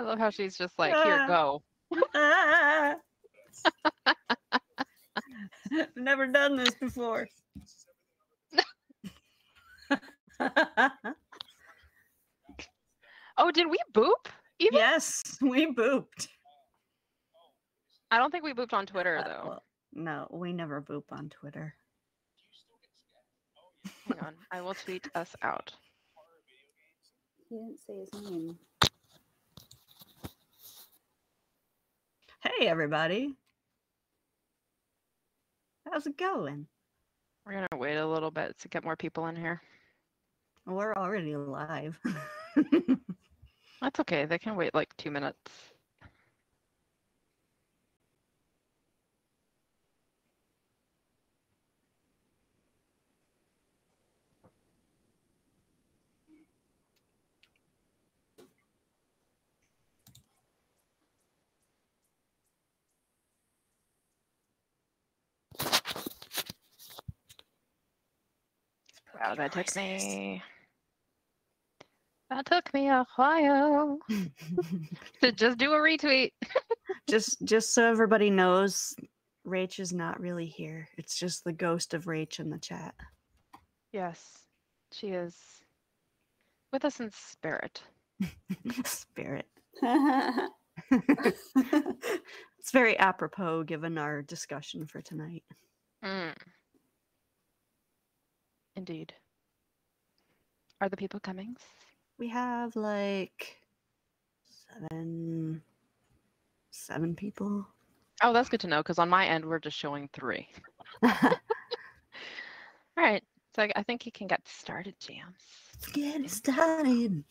I love how she's just like, here, Ah. go. Ah. Never done this before. Oh, did we boop? Even? yes, we booped. I don't think we booped on Twitter Uh, though. well, no, we never boop on Twitter. Hang on, I will tweet us out. He didn't say his name. Hey, everybody. How's it going? We're gonna wait a little bit to get more people in here. We're already live. That's okay. They can wait like two minutes. That took me. That took me a while to just do a retweet. just just so everybody knows, Rach is not really here. It's just the ghost of Rach in the chat. Yes, she is with us in spirit. Spirit. It's very apropos given our discussion for tonight. Mm. Indeed. Are the people coming? We have like seven seven people. Oh, that's good to know because on my end we're just showing three. All right, so I, I think you can get started, Jams. Let's get it started.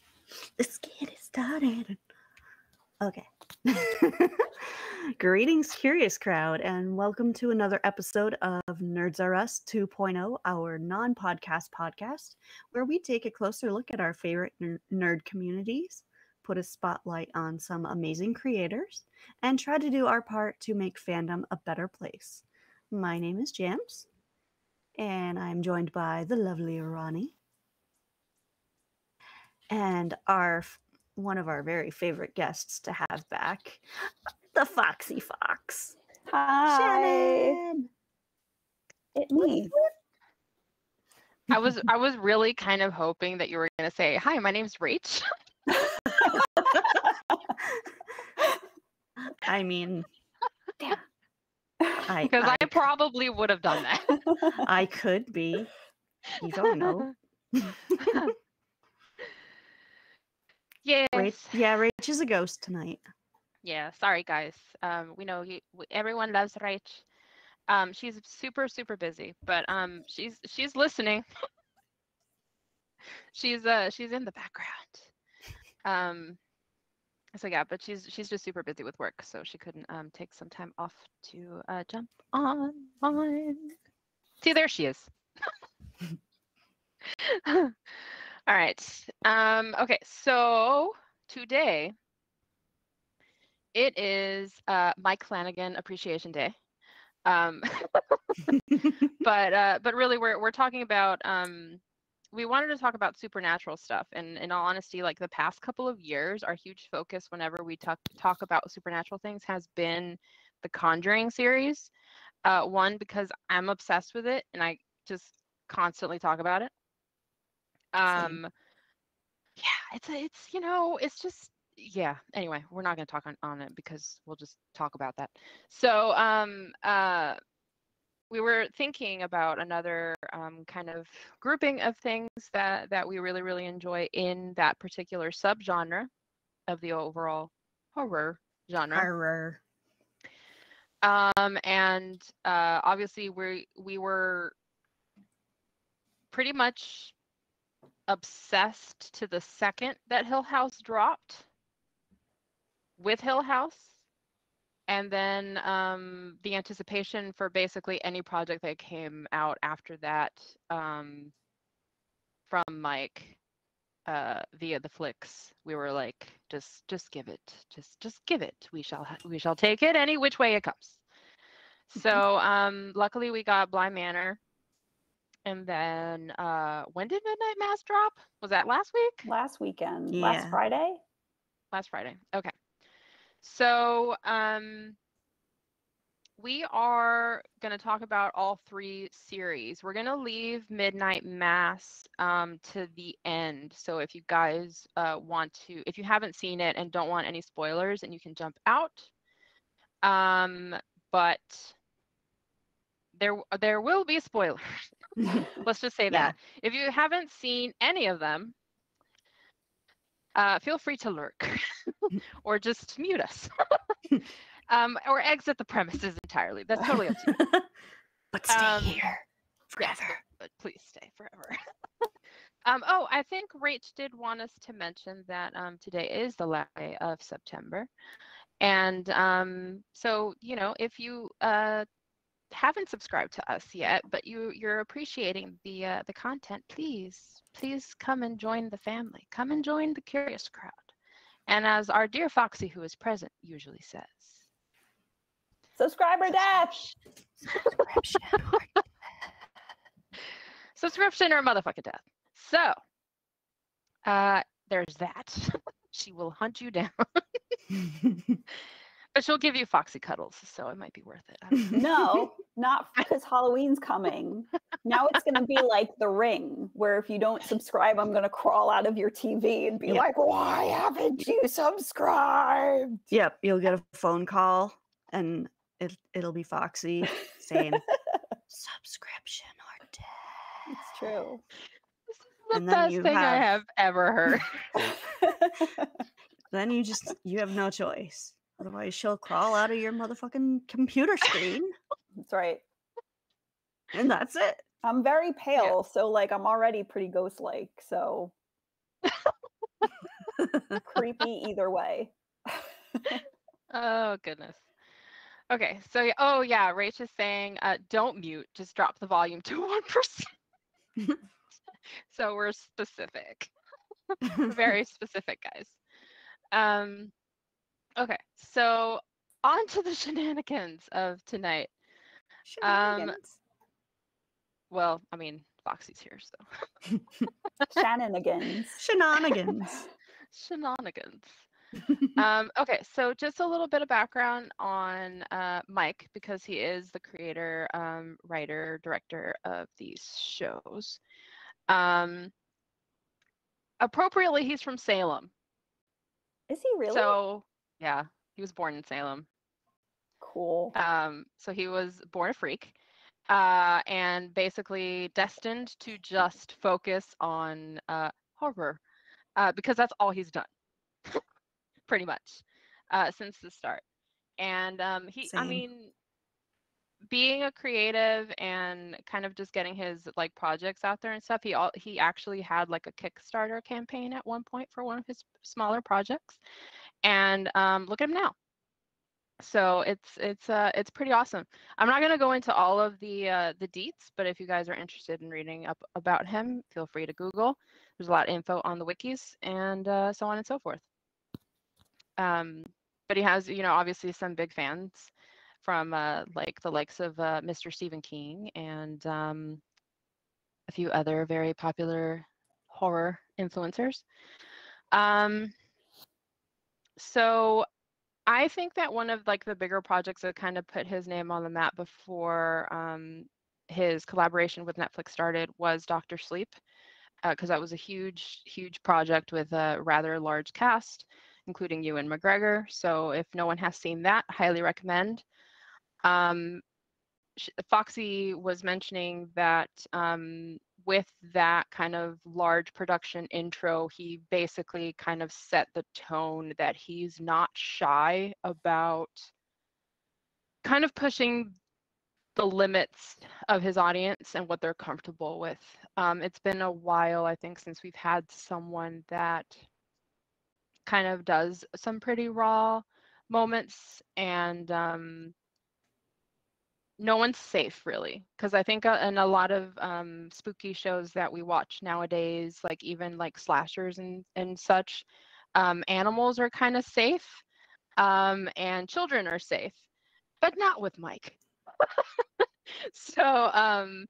Let's get it started. Okay. Greetings, curious crowd, and welcome to another episode of Nerds 'R Us 2.0, our non podcast podcast, where we take a closer look at our favorite ner- nerd communities, put a spotlight on some amazing creators, and try to do our part to make fandom a better place. My name is Jams, and I'm joined by the lovely Roni and our one of our very favorite guests to have back, the Foxy Fox, Hi. Shannon. It me. I was I was really kind of hoping that you were gonna say, "Hi, my name's Rach." I mean, I Because I, I probably would have done that. I could be. You don't know. yes. Rach, yeah, Rach is a ghost tonight. Yeah, sorry guys. Um, we know you, everyone loves Rach. Um, she's super super busy, but um, she's she's listening. she's uh she's in the background. Um, so yeah, but she's she's just super busy with work, so she couldn't um take some time off to uh jump on on. See, there she is. All right. Um, okay, so today it is uh, Mike Flanagan Appreciation Day. Um, but uh, but really, we're we're talking about. Um, we wanted to talk about supernatural stuff, and in all honesty, like the past couple of years, our huge focus whenever we talk talk about supernatural things has been the Conjuring series. Uh, one because I'm obsessed with it, and I just constantly talk about it. Um, yeah, it's a, it's you know, it's just yeah. Anyway, we're not going to talk on, on it because we'll just talk about that. So um uh we were thinking about another um, kind of grouping of things that that we really really enjoy in that particular subgenre of the overall horror genre. Horror. Um, and uh, obviously we we were pretty much obsessed to the second that Hill House dropped with Hill House. And then um, the anticipation for basically any project that came out after that um, from Mike uh, via the flicks, we were like, just just give it, just just give it. We shall ha- we shall take it any which way it comes. So um, luckily we got Bly Manor. And then uh, when did Midnight Mass drop? Was that last week? Last weekend, Yeah. last Friday. Last Friday. Okay. So um, we are going to talk about all three series. We're going to leave Midnight Mass um, to the end. So if you guys uh, want to, if you haven't seen it and don't want any spoilers, and you can jump out. Um, but there, there will be spoilers. Let's just say Yeah. that. If you haven't seen any of them, uh, feel free to lurk or just mute us. um, or exit the premises entirely. That's totally up to you. but stay Um, here Yes, forever. but please stay forever. um, oh, I think Rach did want us to mention that um, today is the last day of September. And um, so, you know, if you uh, haven't subscribed to us yet, but you you're appreciating the uh, the content, please please come and join the family. Come and join the curious crowd. And as our dear Foxy, who is present, usually says, Subscriber death. Subscription. subscription or motherfucking death. So, uh, there's that. she will hunt you down, but she'll give you foxy cuddles, so it might be worth it. I don't know. No, not because Halloween's coming. Now it's going to be like The Ring, where if you don't subscribe, I'm going to crawl out of your TV and be Yeah. like, why haven't you subscribed? yep, you'll get a phone call and it, it'll be Foxy saying, subscription or death. It's true. This is the And best you thing I have- have ever heard. Then you just, you have no choice. Otherwise, she'll crawl out of your motherfucking computer screen That's right. and that's it. I'm very pale, so like I'm already pretty ghost like, so creepy either way. oh goodness. Okay, so oh yeah, Rach is saying, uh, don't mute, just drop the volume to one percent. so we're specific. very specific guys um okay so on to the shenanigans of tonight Um, well i mean foxy's here so Shenanigans. Shenanigans. shenanigans um okay so just a little bit of background on uh mike because he is the creator um writer director of these shows um appropriately he's from salem Is he really? so yeah he was born in salem cool. Um, so he was born a freak, uh, and basically destined to just focus on uh, horror, uh, because that's all he's done, pretty much, uh, since the start. And um, he, I mean, being a creative and kind of just getting his like projects out there and stuff. He all he actually had like a Kickstarter campaign at one point for one of his smaller projects, and um, look at him now. So it's it's uh it's pretty awesome. I'm not going to go into all of the uh the deets but if you guys are interested in reading up about him feel free to google. There's a lot of info on the wikis and uh, so on and so forth. Um but he has you know obviously some big fans from uh like the likes of uh, mr stephen king and um a few other very popular horror influencers. Um so I think that one of like the bigger projects that kind of put his name on the map before um, his collaboration with Netflix started was Doctor Sleep, because that was a huge, huge project with a rather large cast, including Ewan McGregor. So if no one has seen that, highly recommend. Um, Foxy was mentioning that um, with that kind of large production intro, he basically kind of set the tone that he's not shy about kind of pushing the limits of his audience and what they're comfortable with. Um, it's been a while, I think, since we've had someone that kind of does some pretty raw moments and um, no one's safe really because i think uh, in a lot of um, spooky shows that we watch nowadays like even like slashers and and such um, animals are kind of safe um, and children are safe but not with mike. So um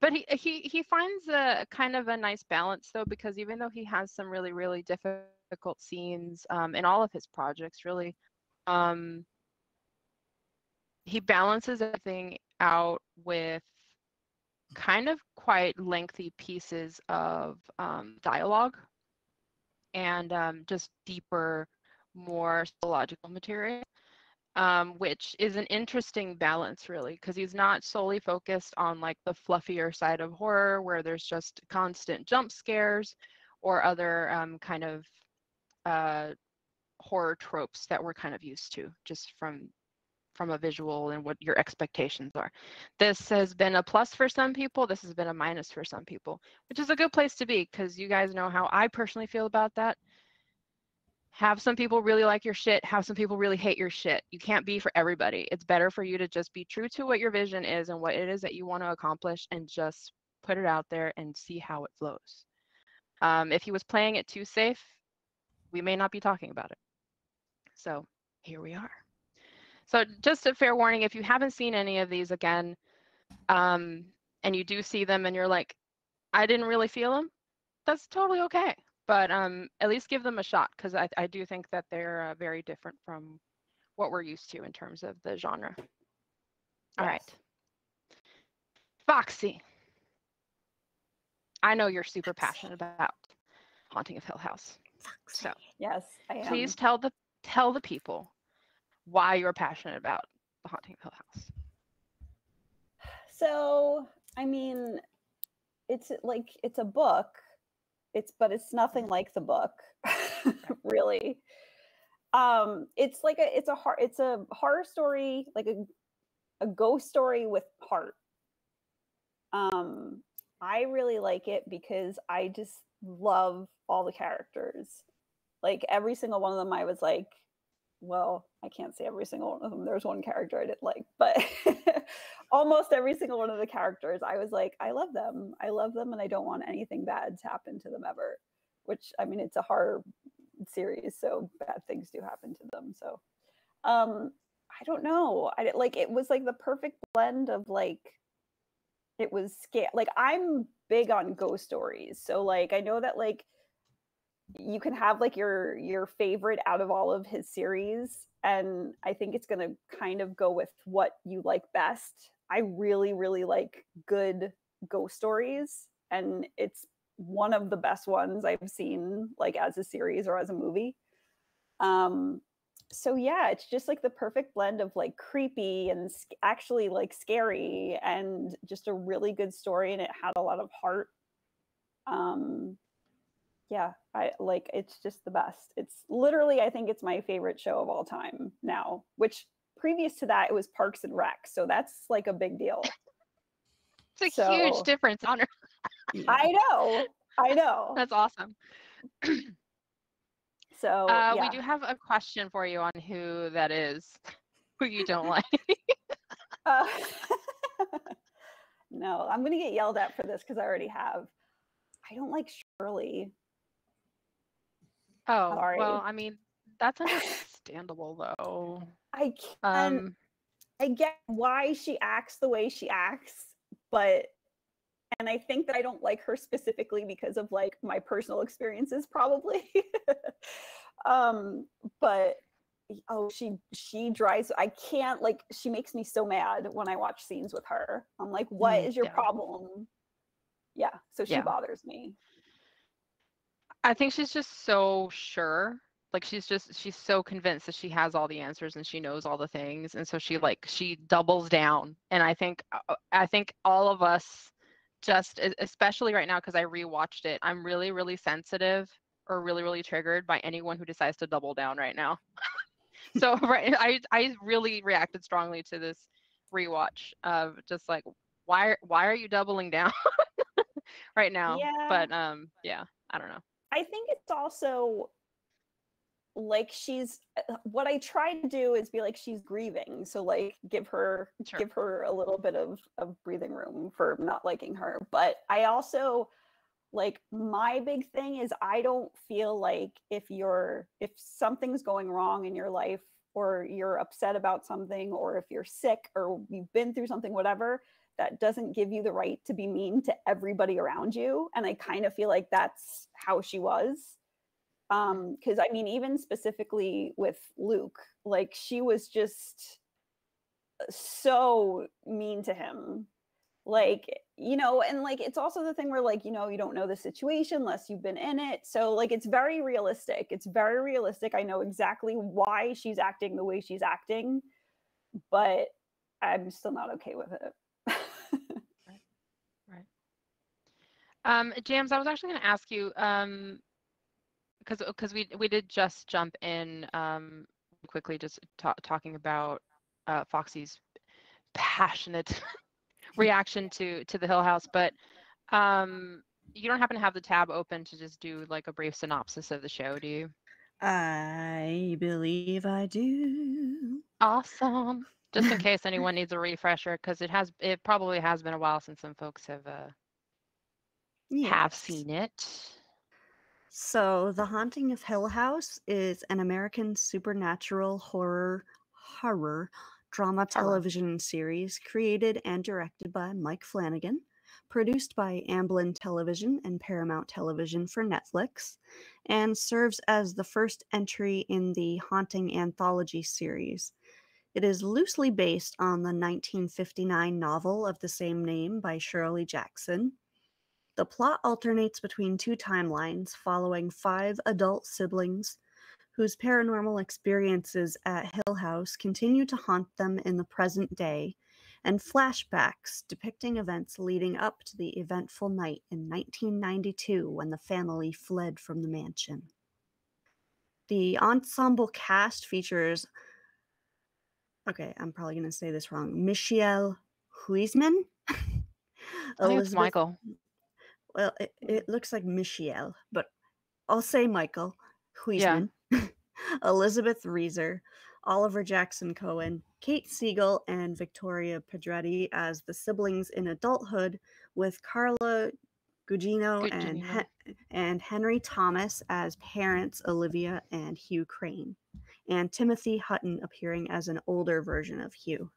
but he he he finds a kind of a nice balance though because even though he has some really really difficult scenes um, in all of his projects really Um, he balances everything out with kind of quite lengthy pieces of um, dialogue and um, just deeper, more psychological material, um, which is an interesting balance, really, because he's not solely focused on like the fluffier side of horror where there's just constant jump scares or other um, kind of uh, horror tropes that we're kind of used to just from from a visual and what your expectations are. This has been a plus for some people. This has been a minus for some people, which is a good place to be because you guys know how I personally feel about that. Have some people really like your shit, have some people really hate your shit. You can't be for everybody. It's better for you to just be true to what your vision is and what it is that you want to accomplish and just put it out there and see how it flows. Um, if he was playing it too safe, we may not be talking about it. So here we are. So just a fair warning, if you haven't seen any of these again, um, and you do see them and you're like, I didn't really feel them, that's totally okay. But um, at least give them a shot because I, I do think that they're uh, very different from what we're used to in terms of the genre. All right, Yes. Foxy. I know you're super passionate about Haunting of Hill House. So Yes, I am. please tell the tell the people why you're passionate about the Haunting of Hill House. So, I mean, it's like it's a book. It's but it's nothing like the book, really. Um, it's like a it's a hor- it's a horror story, like a a ghost story with heart. Um, I really like it because I just love all the characters. Like every single one of them, I was like, well, I can't say every single one of them. There's one character I didn't like, but almost every single one of the characters, I was like, I love them. I love them, and I don't want anything bad to happen to them ever. Which I mean, it's a horror series, so bad things do happen to them. So, um, I don't know. I like it was like the perfect blend of like it was scare. Like I'm big on ghost stories, so like I know that like you can have like your your favorite out of all of his series and i think it's going to kind of go with what you like best. I really really like good ghost stories and it's one of the best ones i've seen like as a series or as a movie. Um so yeah it's just like the perfect blend of like creepy and sc- actually like scary and just a really good story and it had a lot of heart. Um yeah i like it's just the best it's literally i think it's my favorite show of all time now which previous to that it was parks and rec so that's like a big deal It's a huge So- difference, Honor. i know i know That's awesome. so Uh, yeah. We do have a question for you on who that is, who you don't like. Uh, no i'm gonna get yelled at for this because i already have i don't like shirley Oh, Sorry. well, I mean, that's understandable though. i can't Um, I get why she acts the way she acts, but and I think that I don't like her specifically because of like my personal experiences probably. um but oh she she drives I can't like she makes me so mad when I watch scenes with her. I'm like what Mm, your yeah. problem? Yeah, so she Yeah. bothers me. I think she's just so sure. Like she's just she's so convinced that she has all the answers and she knows all the things, and so she like she doubles down. And I think uh, I think all of us just especially right now because I rewatched it, I'm really really sensitive or really really triggered by anyone who decides to double down right now. so right, I I really reacted strongly to this rewatch of just like why why are you doubling down right now? Yeah. But um yeah, I don't know. I think it's also like she's what I try to do is be like she's grieving. So like give her Sure. give her a little bit of of breathing room for not liking her. But I also like my big thing is I don't feel like if you're if something's going wrong in your life or you're upset about something or if you're sick or you've been through something whatever that doesn't give you the right to be mean to everybody around you and I kind of feel like that's how she was Um, because I mean, even specifically with Luke, like she was just so mean to him. Like, you know, and like it's also the thing where like, you know, you don't know the situation unless you've been in it. So like it's very realistic. It's very realistic. I know exactly why she's acting the way she's acting, but I'm still not okay with it. Um, Jams, I was actually going to ask you, um, because because we we did just jump in um quickly, just ta- talking about uh, Foxy's passionate reaction to to the Hill House, but um, you don't happen to have the tab open to just do like a brief synopsis of the show, do you? I believe I do. Awesome. Just in case anyone needs a refresher, because it has it probably has been a while since some folks have uh, have seen it. So, The Haunting of Hill House is an American supernatural horror horror drama television series created and directed by Mike Flanagan, produced by Amblin Television and Paramount Television for Netflix, and serves as the first entry in the Haunting anthology series. It is loosely based on the 1959 novel of the same name by Shirley Jackson. The plot alternates between two timelines following five adult siblings whose paranormal experiences at Hill House continue to haunt them in the present day, and flashbacks depicting events leading up to the eventful night in 1992 when the family fled from the mansion. The ensemble cast features, okay, I'm probably going to say this wrong, Michelle Huisman. I think it's Michael. Well, it, mm. it looks like Michelle, but I'll say Michael Yeah. Elizabeth Reaser, Oliver Jackson Cohen, Kate Siegel, and Victoria Pedretti as the siblings in adulthood, with Carla Gugino and. And Henry Thomas as parents Olivia and Hugh Crane, and Timothy Hutton appearing as an older version of Hugh.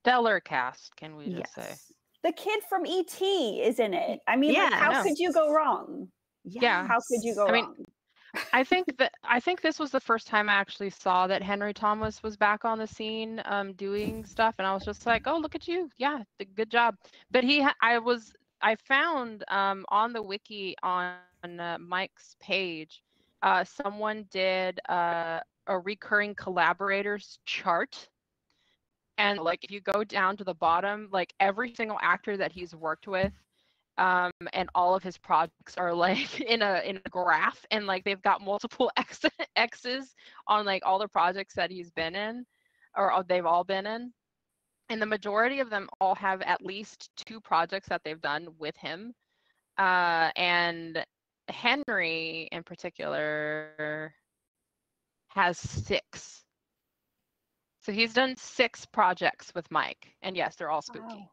Stellar cast, can we just say? The kid from ET is in it. I mean, like, how no. could you go wrong? Yeah, How could you go I mean, wrong? I think that I think this was the first time I actually saw that Henry Thomas was back on the scene um, doing stuff, and I was just like, "Oh, look at you! Yeah, good job." But he, I was, I found um, on the wiki on uh, Mike's page, uh, someone did uh, a recurring collaborators chart, and like if you go down to the bottom, like every single actor that he's worked with um, and all of his projects are like in a in a graph and like they've got multiple X, x's on like all the projects that he's been in or uh, they've all been in. And the majority of them all have at least two projects that they've done with him. Uh, and henry in particular has six so he's done six projects with mike and yes they're all spooky.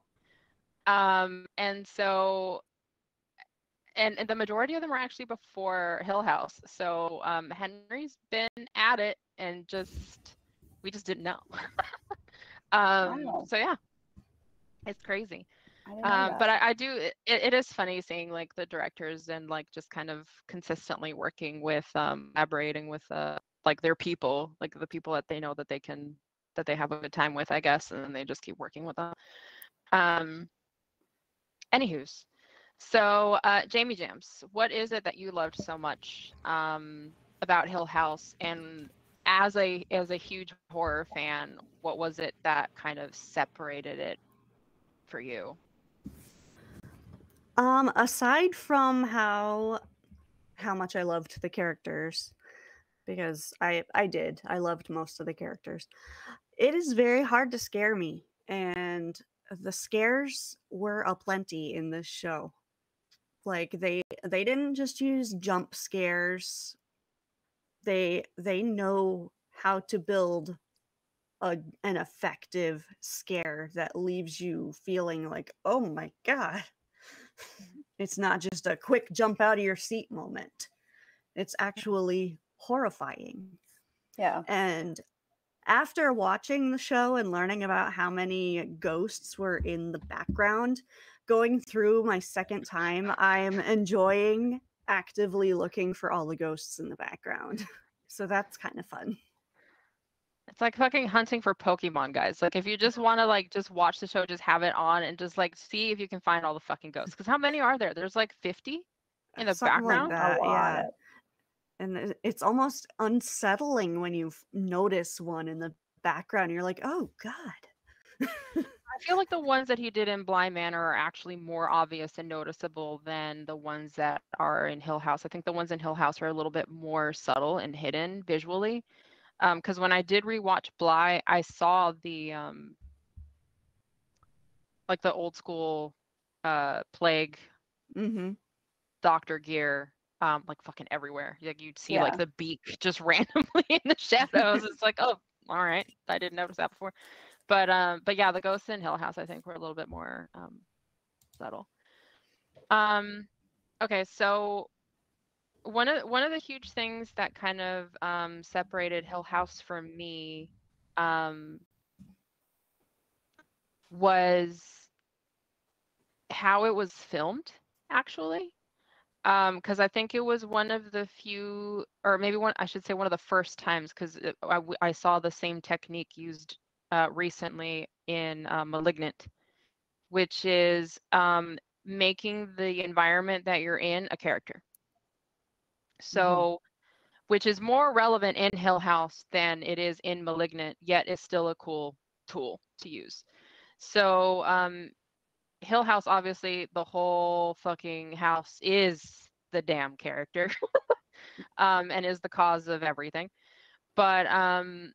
Wow. um and so and, and the majority of them are actually before hill house. So um henry's been at it and just we just didn't know. Um Wow. so yeah it's crazy. I um but I, I do it, it is funny seeing like the directors and like just kind of consistently working with um collaborating with uh like their people like the people that they know that they can that they have a good time with i guess and then they just keep working with them um anywho's so uh jamie jams what is it that you loved so much um about hill house and as a as a huge horror fan what was it that kind of separated it for you Um, aside from how how much I loved the characters, because I I did. I loved most of the characters. It is very hard to scare me, and the scares were aplenty in this show. Like they they didn't just use jump scares. They they know how to build a, an effective scare that leaves you feeling like, oh my god. It's not just a quick jump out of your seat moment. It's actually horrifying. yeah. And after watching the show and learning about how many ghosts were in the background, going through my second time, I'm enjoying actively looking for all the ghosts in the background. So that's kind of fun. It's like fucking hunting for Pokemon, guys. Like if you just want to like just watch the show, just have it on and just like see if you can find all the fucking ghosts. Because how many are there? There's like 50 in the Something like background. that, a lot. yeah. And it's almost unsettling when you notice one in the background. You're like, oh god. I feel like the ones that he did in Bly Manor are actually more obvious and noticeable than the ones that are in Hill House. I think the ones in Hill House are a little bit more subtle and hidden visually. Because when I did rewatch Bly, I saw the um, like the old school uh, plague Mm-hmm. doctor gear um like fucking everywhere. Like you'd see Yeah. like the beak just randomly in the shadows. It's like oh all right. I didn't notice that before. But um but yeah the ghosts in hill house i think were a little bit more um subtle. Um okay so one of one of the huge things that kind of um separated hill house from me um was how it was filmed actually because i think it was one of the few or maybe one i should say one of the first times because I saw the same technique used uh, recently in uh, malignant which is um making the environment that you're in a character. So which is more relevant in hill house than it is in malignant yet it's still a cool tool to use. So um Hill House, obviously, the whole fucking house is the damn character, um, and is the cause of everything. But um,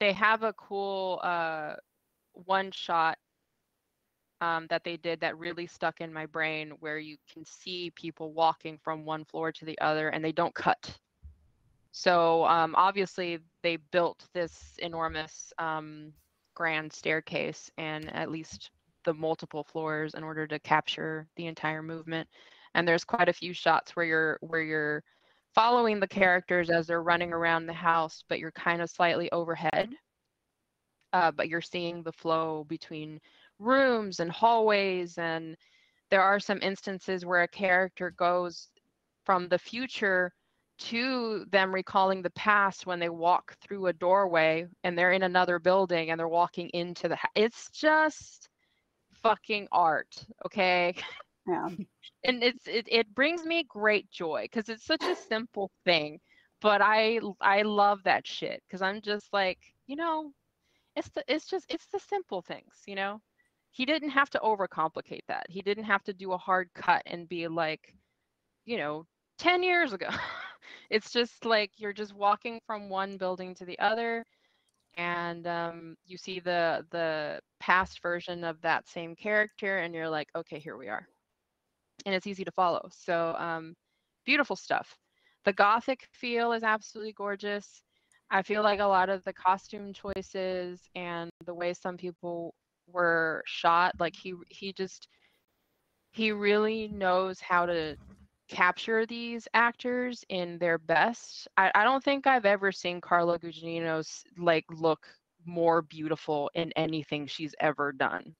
they have a cool uh, one shot um, that they did that really stuck in my brain, where you can see people walking from one floor to the other, and they don't cut. So um, obviously, they built this enormous um, grand staircase, and at least the multiple floors in order to capture the entire movement and there's quite a few shots where you're where you're following the characters as they're running around the house but you're kind of slightly overhead uh, but you're seeing the flow between rooms and hallways and there are some instances where a character goes from the future to them recalling the past when they walk through a doorway and they're in another building and they're walking into the house. It's just fucking art, okay? Yeah. And it's it, it brings me great joy because it's such a simple thing, but I I love that shit because I'm just like you know, it's the it's just it's the simple things, you know. He didn't have to overcomplicate that. He didn't have to do a hard cut and be like, you know, 10 years ago. it's just like you're just walking from one building to the other and um, you see the the past version of that same character and you're like okay here we are. And it's easy to follow. So um, beautiful stuff. The gothic feel is absolutely gorgeous. I feel like a lot of the costume choices and the way some people were shot like he he just he really knows how to capture these actors in their best. I, I don't think I've ever seen Carla Gugino's like look more beautiful in anything she's ever done.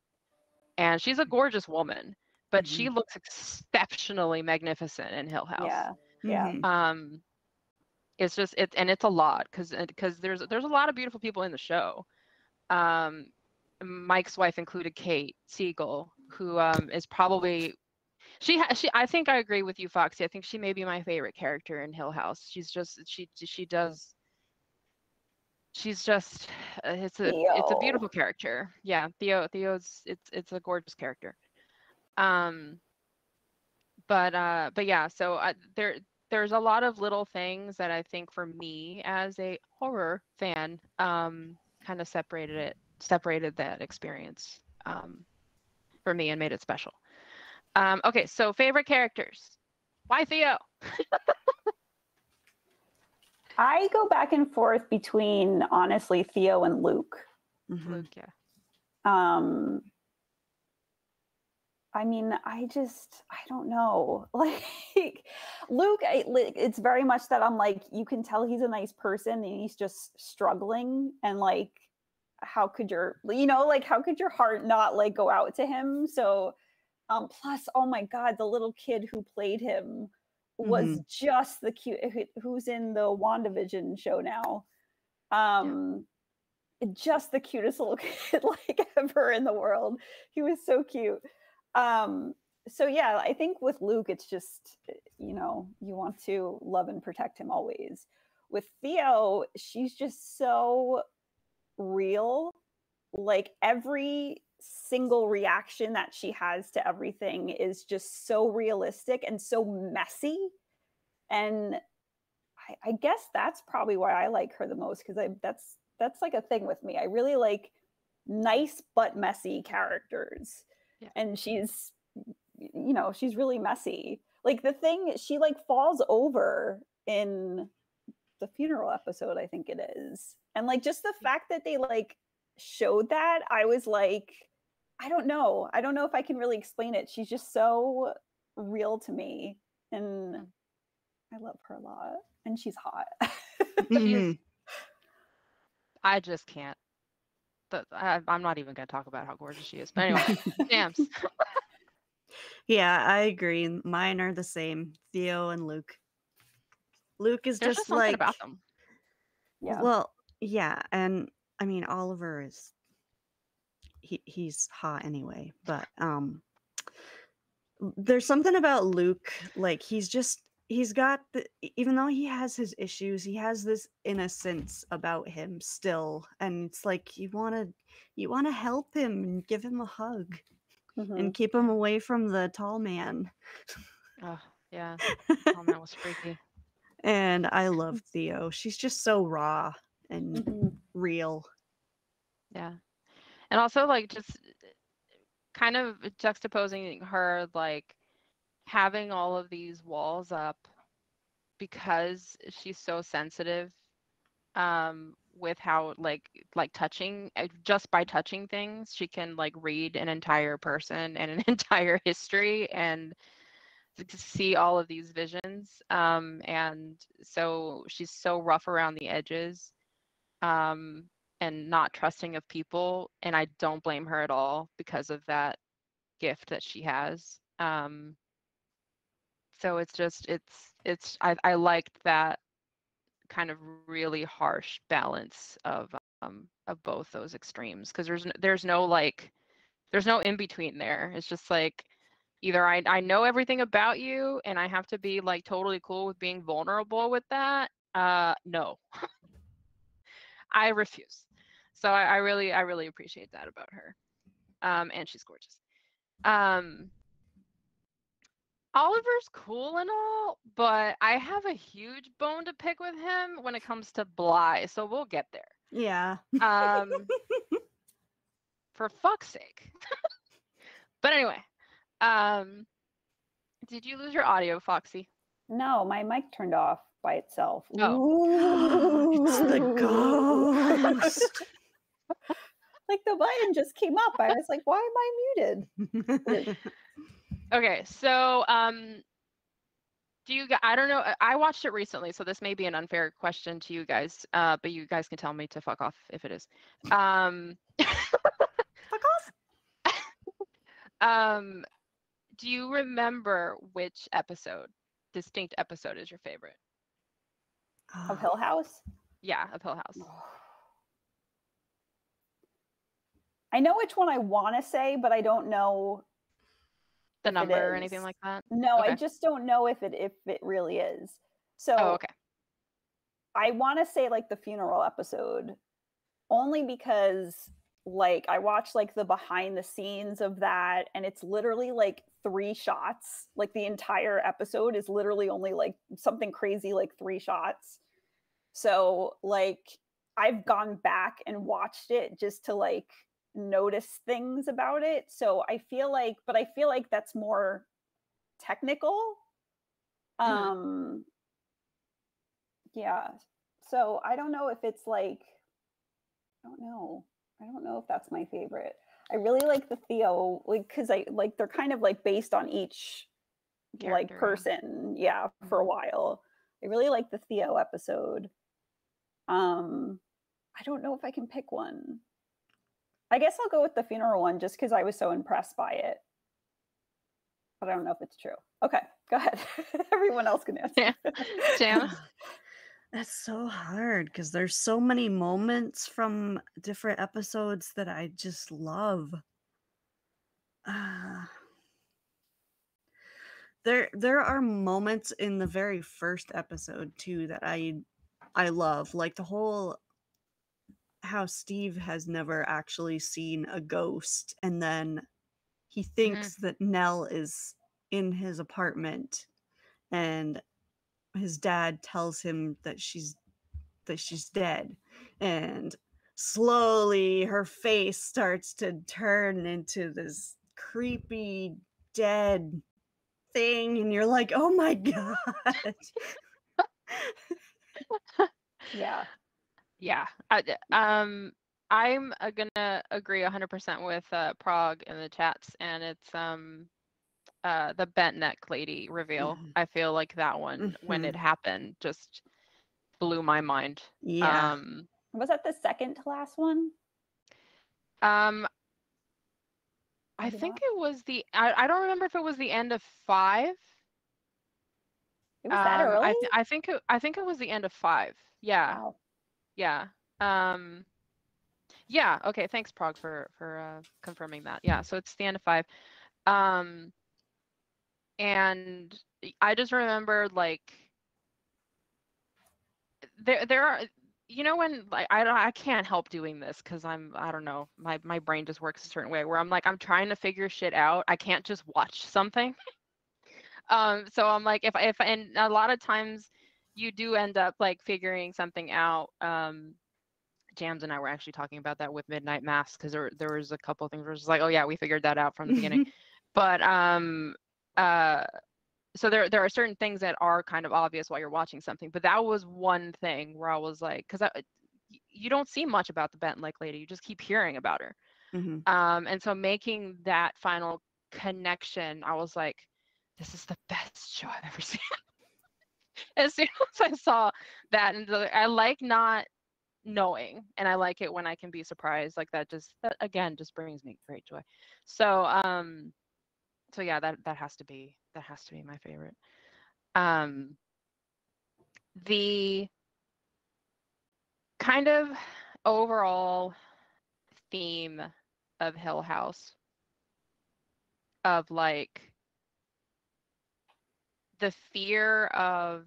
And she's a gorgeous woman, but she looks exceptionally magnificent in Hill House. Yeah. Yeah. Mhm. Um it's just it and it's a lot because because there's there's a lot of beautiful people in the show. Um Mike's wife included Kate Siegel, who um, is probably she she I think I agree with you, Foxy. I think she may be my favorite character in Hill House. She's just she she does. She's just uh, it's a it's a beautiful character. Yeah, Theo Theo's it's it's a gorgeous character. Um, but uh, but yeah, so I, there there's a lot of little things that I think for me as a horror fan, um, kind of separated it separated that experience um, for me and made it special. Um, okay, so favorite characters. Why Theo? I go back and forth between honestly Theo and Luke. Mhm. Luke, yeah. Um I mean, I just I don't know. Like Luke, I, it's very much that I'm like you can tell he's a nice person and he's just struggling and like how could your you know like how could your heart not like go out to him? So um plus oh my god, the little kid who played him was Mhm. just the cute who's in the WandaVision show now. Um just the cutest little kid like ever in the world. He was so cute. Um so yeah, I think with Luke it's just eh, you know, you want to love and protect him always. With Theo, she's just so real. Like every single reaction that she has to everything is just so realistic and so messy. And I, I guess that's probably why I like her the most because I that's that's like a thing with me. I really like nice but messy characters. Yeah. And she's you know, she's really messy. Like the thing she like falls over in the funeral episode, I think it is. And like just the fact that they like showed that, I was like, I don't know. I don't know if I can really explain it. She's just so real to me. And I love her a lot. And she's hot. Mhm. I just can't. I, I'm not even gonna talk about how gorgeous she is. But anyway, Jams. Yeah, I agree. Mine are the same. Theo and Luke. Luke is There's just just like about them. yeah. Well, yeah, and I mean Oliver is he he's hot anyway, but um there's something about Luke like he's just he's got the even though he has his issues, he has this innocence about him still and it's like you want to you want to help him and give him a hug Mhm. and keep him away from the tall man. Oh, yeah. Oh, that was freaky. and I love Theo. She's just so raw and Mhm. real. Yeah. And also like just kind of juxtaposing her like having all of these walls up because she's so sensitive um with how like like touching uh, just by touching things she can like read an entire person and an entire history and see all of these visions um and so she's so rough around the edges um and not trusting of people and i don't blame her at all because of that gift that she has um so it's just it's it's i, I liked that kind of really harsh balance of um of both those extremes because there's there's no like there's no in between there. It's just like either I, I know everything about you and i have to be like totally cool with being vulnerable with that uh no. I refuse so I, I really i really appreciate that about her um and she's gorgeous um oliver's cool and all but i have a huge bone to pick with him when it comes to bly so we'll get there Yeah. um for fuck's sake but anyway um did you lose your audio foxy No, my mic turned off by itself. Oh. it's the ghost. Like the button just came up. I was like, why am I muted? okay so um do you i don't know uh, i watched it recently so this may be an unfair question to you guys uh but you guys can tell me to fuck off if it is um Fuck off. um do you remember which episode distinct episode is your favorite Of Hill House. yeah of hill house I know which one I want to say, but I don't know. the number or anything like that No, I just don't know if it if it really is. So oh okay I want to say like the funeral episode only because like I watched like the behind the scenes of that and it's literally like three shots. Like the entire episode is literally only like something crazy like three shots. So like I've gone back and watched it just to like notice things about it. So I feel like but I feel like that's more technical. Um yeah so i don't know if it's like i don't know i don't know if that's my favorite i really like the theo like because i like they're kind of like based on each like Character, yeah. person yeah for a while i really like the theo episode um i don't know if i can pick one i guess i'll go with the funeral one just because i was so impressed by it but I don't know if it's true. Okay, go ahead. Everyone else can answer. Yeah. Janice? That's so hard because there's so many moments from different episodes that I just love. Uh, there there are moments in the very first episode too that I I love, like the whole how Steve has never actually seen a ghost and then he mm. thinks that Nell is in his apartment and his dad tells him that she's that she's dead and slowly her face starts to turn into this creepy dead thing and you're like oh my god Yeah. Yeah. I, d- um, I'm uh, gonna agree 100% with uh, Prague in the chats, and it's um, uh, the bent neck lady reveal. Mhm. I feel like that one, when it happened, just blew my mind. yeah Um, Was that the second to last one? um, I Maybe think it was the. I, I don't remember if it was the end of five. It was that Um, early? I, th- I think it, I think it was the end of five. Yeah. wow. Yeah. Um yeah, okay, thanks Prague for for uh confirming that. Yeah, so it's the end of 5. Um and I just remember like there there are you know when like I don't I can't help doing this cuz I'm I don't know, my my brain just works a certain way where I'm like I'm trying to figure shit out. I can't just watch something. um so I'm like if if and a lot of times you do end up like figuring something out. Um, Jams and I were actually talking about that with Midnight Mass because there there was a couple of things where it's like, oh yeah, we figured that out from the beginning. but um, uh, so there there are certain things that are kind of obvious while you're watching something. But that was one thing where I was like, because you don't see much about the bent neck lady, you just keep hearing about her. Mhm. Um, and so making that final connection, I was like, this is the best show I've ever seen. as soon as I saw that, and the- I like not knowing, and I like it when I can be surprised. Like that, just that again, just brings me great joy. So, um, so yeah, that that has to be that has to be my favorite. Um, the kind of overall theme of Hill House of like the fear of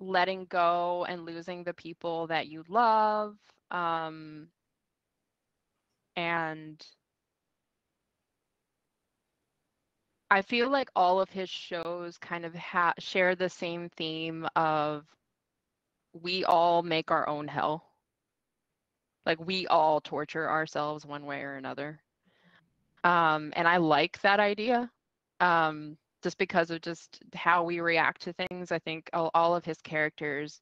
letting go and losing the people that you love um and I feel like all of his shows kind of ha- share the same theme of we all make our own hell. Like we all torture ourselves one way or another. Um, and I like that idea. Um, just because of just how we react to things. I think all, all of his characters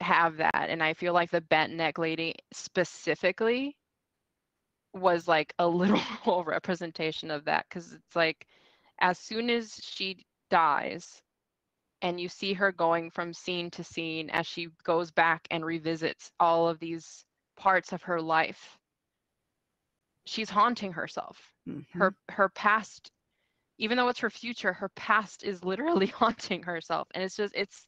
have that. And I feel like the bent neck lady specifically was like a literal representation of that because it's like as soon as she dies and you see her going from scene to scene as she goes back and revisits all of these parts of her life she's haunting herself Mhm. her her past even though it's her future her past is literally haunting herself and it's just it's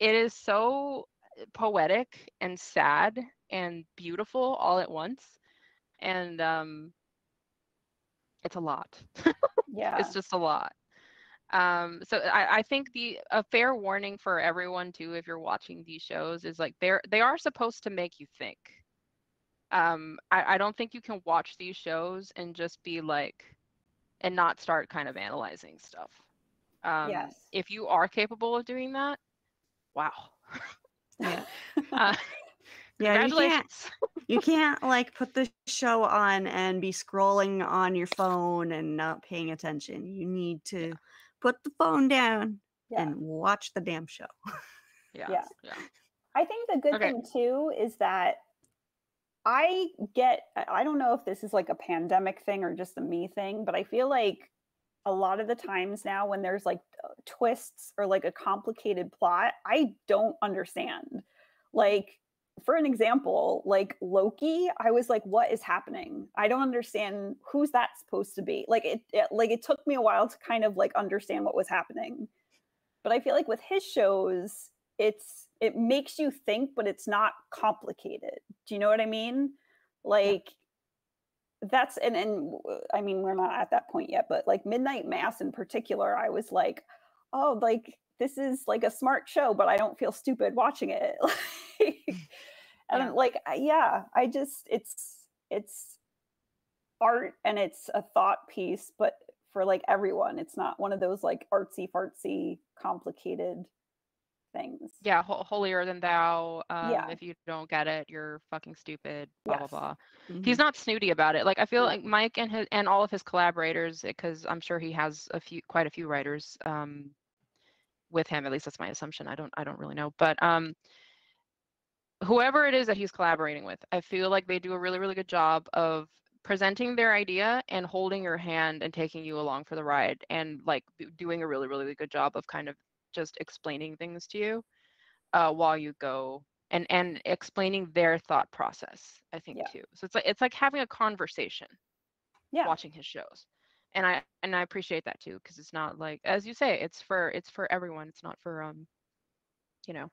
it is so poetic and sad and beautiful all at once and um it's a lot. Yeah. it's just a lot. Um so I, I think the a fair warning for everyone too if you're watching these shows is like they're they are supposed to make you think. Um I, I don't think you can watch these shows and just be like and not start kind of analyzing stuff um Yes. if you are capable of doing that wow Yeah. uh, Yeah, you can't you can't like put the show on and be scrolling on your phone and not paying attention. You need to put the phone down yeah. and watch the damn show. yeah Yeah. yeah I think the good Okay. thing too is that I get I don't know if this is like a pandemic thing or just a me thing, but I feel like a lot of the times now when there's like twists or like a complicated plot, I don't understand. Like for an example, like Loki, I was like, what is happening? I don't understand who's that supposed to be. Like it, it like it took me a while to kind of like understand what was happening. But I feel like with his shows, it's it makes you think, but it's not complicated. Do you know what I mean? Like that's and and I mean we're not at that point yet, but like Midnight Mass in particular, I was like, oh, like this is like a smart show, but I don't feel stupid watching it. and yeah. like yeah, I just it's it's art and it's a thought piece, but for like everyone, it's not one of those like artsy fartsy complicated things. Yeah, ho- holier than thou. Um, yeah. If you don't get it, you're fucking stupid. Blah yes. blah blah. Mm-hmm. He's not snooty about it. Like I feel like Mike and his and all of his collaborators, because I'm sure he has a few, quite a few writers um, with him. At least that's my assumption. I don't, I don't really know, but um, whoever it is that he's collaborating with, I feel like they do a really, really good job of presenting their idea and holding your hand and taking you along for the ride and like doing a really really good job of kind of just explaining things to you uh, while you go and and explaining their thought process i think yeah. too. So it's like it's like having a conversation yeah. watching his shows. And i and i appreciate that too because it's not like as you say it's for it's for everyone. It's not for um you know.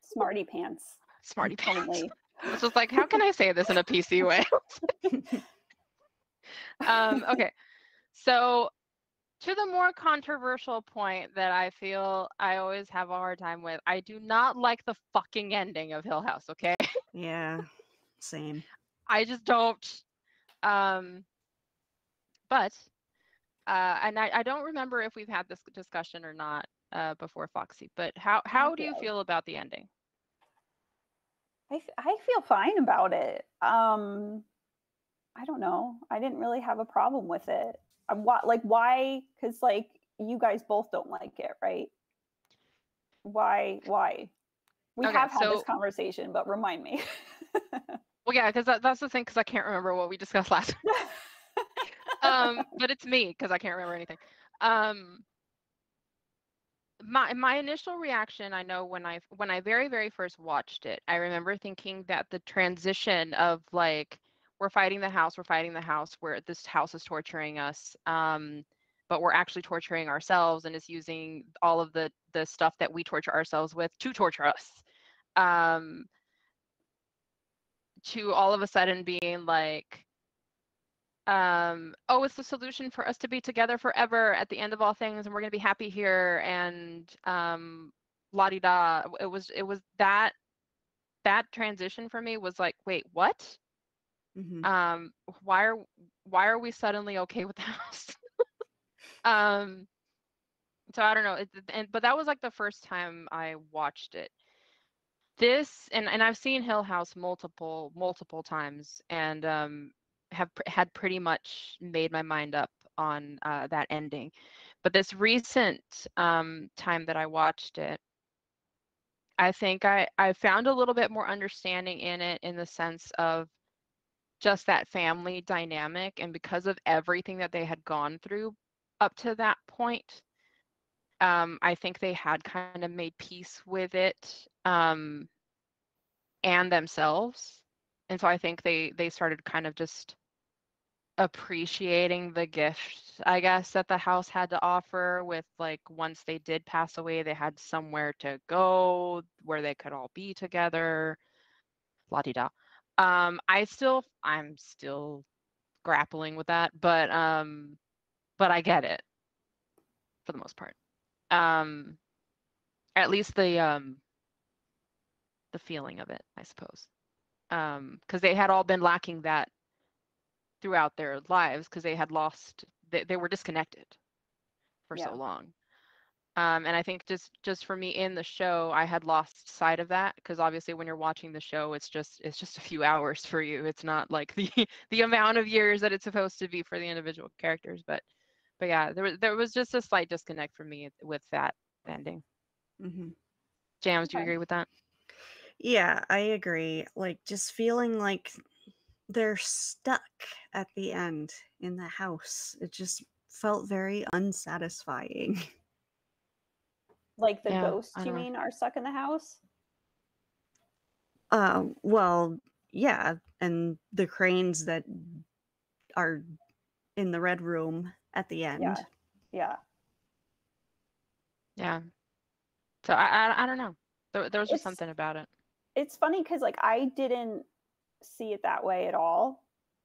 Smarty pants smarty pants. it's just like how can i say this in a pc way? Um okay. So to the more controversial point that I feel I always have a hard time with, I do not like the fucking ending of Hill House, okay? Yeah, same. I just don't. Um, but, uh, and I, I don't remember if we've had this discussion or not uh, before Foxy, but how, how do you feel about the ending? I, I feel fine about it. Um, I don't know. I didn't really have a problem with it what like why because like you guys both don't like it right? Why why? We okay, have had so, this conversation but remind me. Well yeah because that, that's the thing because i can't remember what we discussed last um but it's me because i can't remember anything. Um my my initial reaction i know when i when i very very first watched it i remember thinking that the transition of like we're fighting the house, we're fighting the house where this house is torturing us. Um, but we're actually torturing ourselves and is using all of the the stuff that we torture ourselves with to torture us. Um, to all of a sudden being like, um, oh, it's the solution for us to be together forever at the end of all things, and we're gonna be happy here, and um, la di da. It was it was that that transition for me was like, wait, what? Mm-hmm. Um, why are why are we suddenly okay with the house? um, so I don't know. It, and but that was like the first time I watched it. This and and I've seen Hill House multiple multiple times and um, have had pretty much made my mind up on uh, that ending. But this recent um, time that I watched it, I think I I found a little bit more understanding in it in the sense of just that family dynamic and because of everything that they had gone through up to that point um, i think they had kind of made peace with it um, and themselves. And so i think they they started kind of just appreciating the gift i guess that the house had to offer with like once they did pass away they had somewhere to go where they could all be together la di da um, I still, I'm still grappling with that, but um, but I get it for the most part. Um, at least the um, the feeling of it, I suppose, um, because they had all been lacking that throughout their lives because they had lost, they, they were disconnected for yeah. so long um, and i think just just for me in the show i had lost sight of that because obviously when you're watching the show it's just it's just a few hours for you. It's not like the the amount of years that it's supposed to be for the individual characters but but yeah there was there was just a slight disconnect for me with that ending. Mm-hmm. jams do you agree with that? Yeah i agree. Like just feeling like they're stuck at the end in the house it just felt very unsatisfying Like the Yeah, ghosts, I you don't know. mean, are stuck in the house? Uh, well, yeah, and the Crains that are in the red room at the end. Yeah. Yeah. Yeah. So I I, I don't know. There, there was just It's- something about it. It's funny because like I didn't see it that way at all.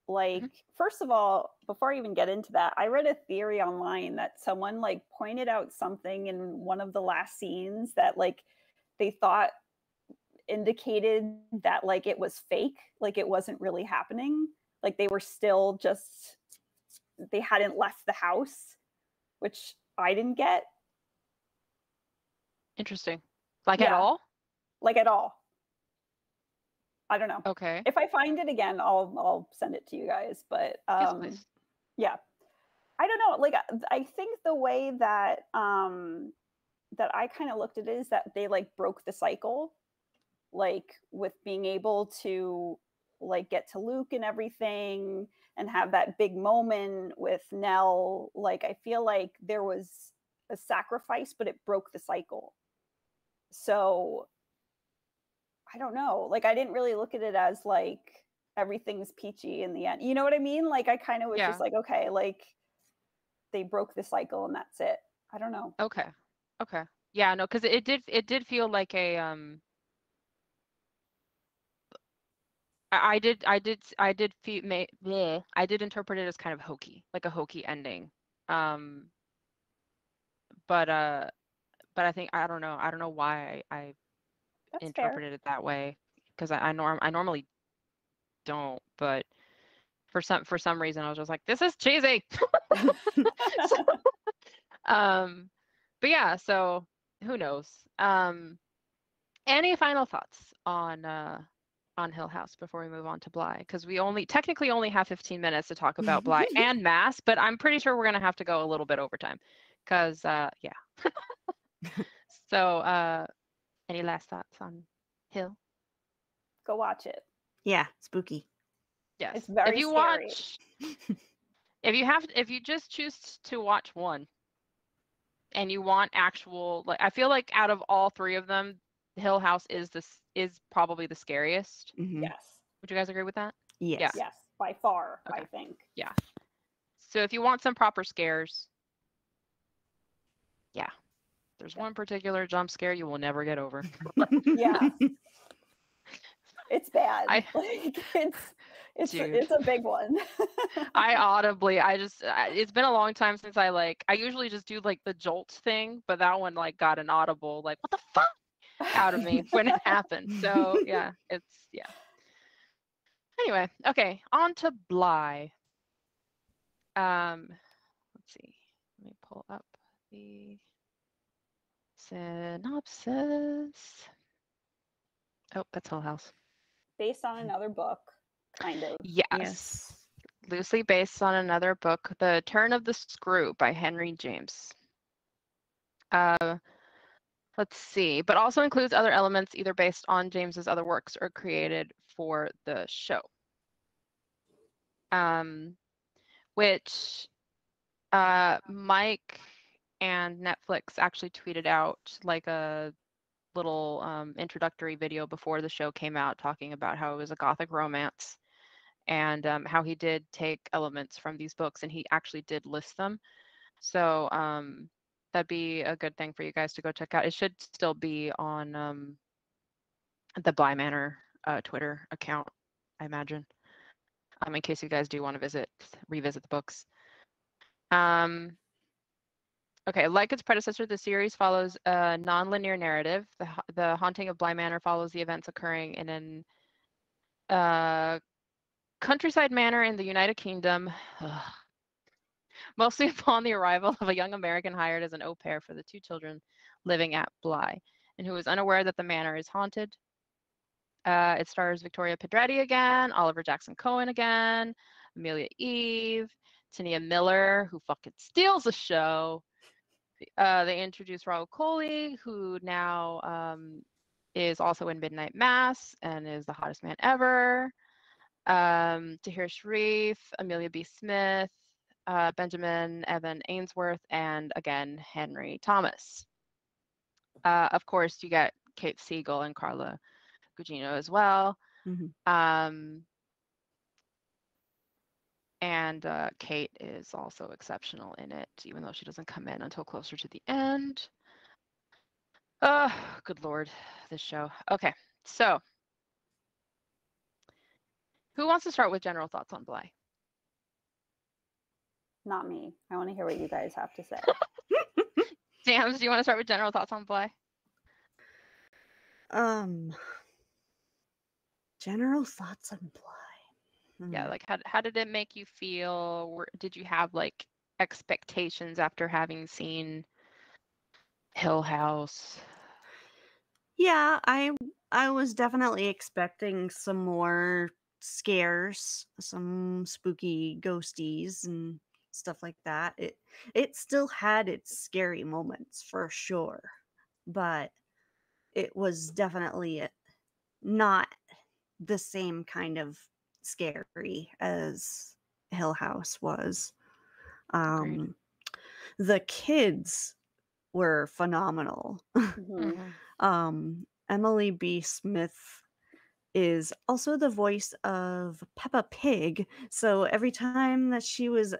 Mm-hmm. Like, first of all, before I even get into that, I read a theory online that someone like pointed out something in one of the last scenes that like they thought indicated that like it was fake, like it wasn't really happening. Like they were still just they hadn't left the house, which I didn't get Interesting. Like at all? like at all. I don't know. Okay. If I find it again, I'll I'll send it to you guys. But um, please. yeah, I don't know. Like I- I think the way that um that I kind of looked at it is that they like broke the cycle, like with being able to like get to Luke and everything and have that big moment with Nell. Like I feel like there was a sacrifice, but it broke the cycle. So I don't know. Like I didn't really look at it as like everything's peachy in the end. You know what I mean? Like I kind of was Yeah. just like, okay, like they broke the cycle and that's it. I don't know. Okay. Okay. Yeah, no, because it did it did feel like a um I, I did I did I did feel may, bleh, I did interpret it as kind of hokey, like a hokey ending. Um but uh but I think I don't know. I don't know why I, I That's fair. interpreted it that way because I, I norm I normally don't, but for some for some reason I was just like, this is cheesy. So, um, but yeah, so who knows? Um, any final thoughts on uh on Hill House before we move on to Bly? Because we only technically only have 15 minutes to talk about Bly and Mass, but I'm pretty sure we're gonna have to go a little bit overtime. Cause uh yeah. so uh any last thoughts on Hill? Go watch it. Yeah, spooky. Yes. It's very if you scary. watch if you have if you just choose to watch one and you want actual like I feel like out of all three of them, Hill House is this is probably the scariest. Mhm. Yes. Would you guys agree with that? Yes. Yes. By far, I think. Yeah. So if you want some proper scares, yeah. There's Yeah. one particular jump scare you will never get over. Yeah. It's bad. I- like it's it's Dude. it's a big one. I audibly, I just, I- it's been a long time since I like, I usually just do like the jolt thing, but that one like got an audible, like, what the fuck out of me when it happened. So yeah, it's, yeah. Anyway, okay, on to Bly. Um, let's see, let me pull up the synopsis. Oh, that's Hill House. Based on another book, kind of. Yes. Yes. Loosely based on another book, The Turn of the Screw by Henry James. Uh, let's see, but also includes other elements either based on James's other works or created for the show. Um, which uh, Mike and Netflix actually tweeted out like a little um, introductory video before the show came out talking about how it was a gothic romance and um, how he did take elements from these books and he actually did list them. So um, that'd be a good thing for you guys to go check out. It should still be on um, the Bly Manor uh, Twitter account, I imagine, um, in case you guys do want to visit, revisit the books. Um, okay, like its predecessor, the series follows a non-linear narrative. The, the Haunting of Bly Manor follows the events occurring in an uh, countryside manor in the United Kingdom. Mostly upon the arrival of a young American hired as an au pair for the two children living at Bly, and who is unaware that the manor is haunted. Uh, it stars Victoria Pedretti again, Oliver Jackson Cohen again, Amelia Eve, T'Nia Miller, who fucking steals the show. Uh, they introduce Rahul Kohli, who now um, is also in Midnight Mass and is the hottest man ever um, Tahir Sharif, Amelia B. Smith, uh, Benjamin Evan Ainsworth, and again, Henry Thomas. Uh, of course, you get Kate Siegel and Carla Gugino as well. Mhm. Um, and uh, Kate is also exceptional in it, even though she doesn't come in until closer to the end. Oh, good lord, this show. Okay, so who wants to start with general thoughts on Bly? Not me. I want to hear what you guys have to say. Jams, do you want to start with general thoughts on Bly? Um, general thoughts on Bly. Yeah, Hmm. like how how did it make you feel? Were, did you have like expectations after having seen Hill House? Yeah, I I was definitely expecting some more scares, some spooky ghosties and stuff like that. It it still had its scary moments for sure, but it was definitely uh, not the same kind of scary as Hill House was. Agreed. Um the kids were phenomenal. Mhm. Mhm. um Emily B. Smith is also the voice of Peppa Pig. So every time that she was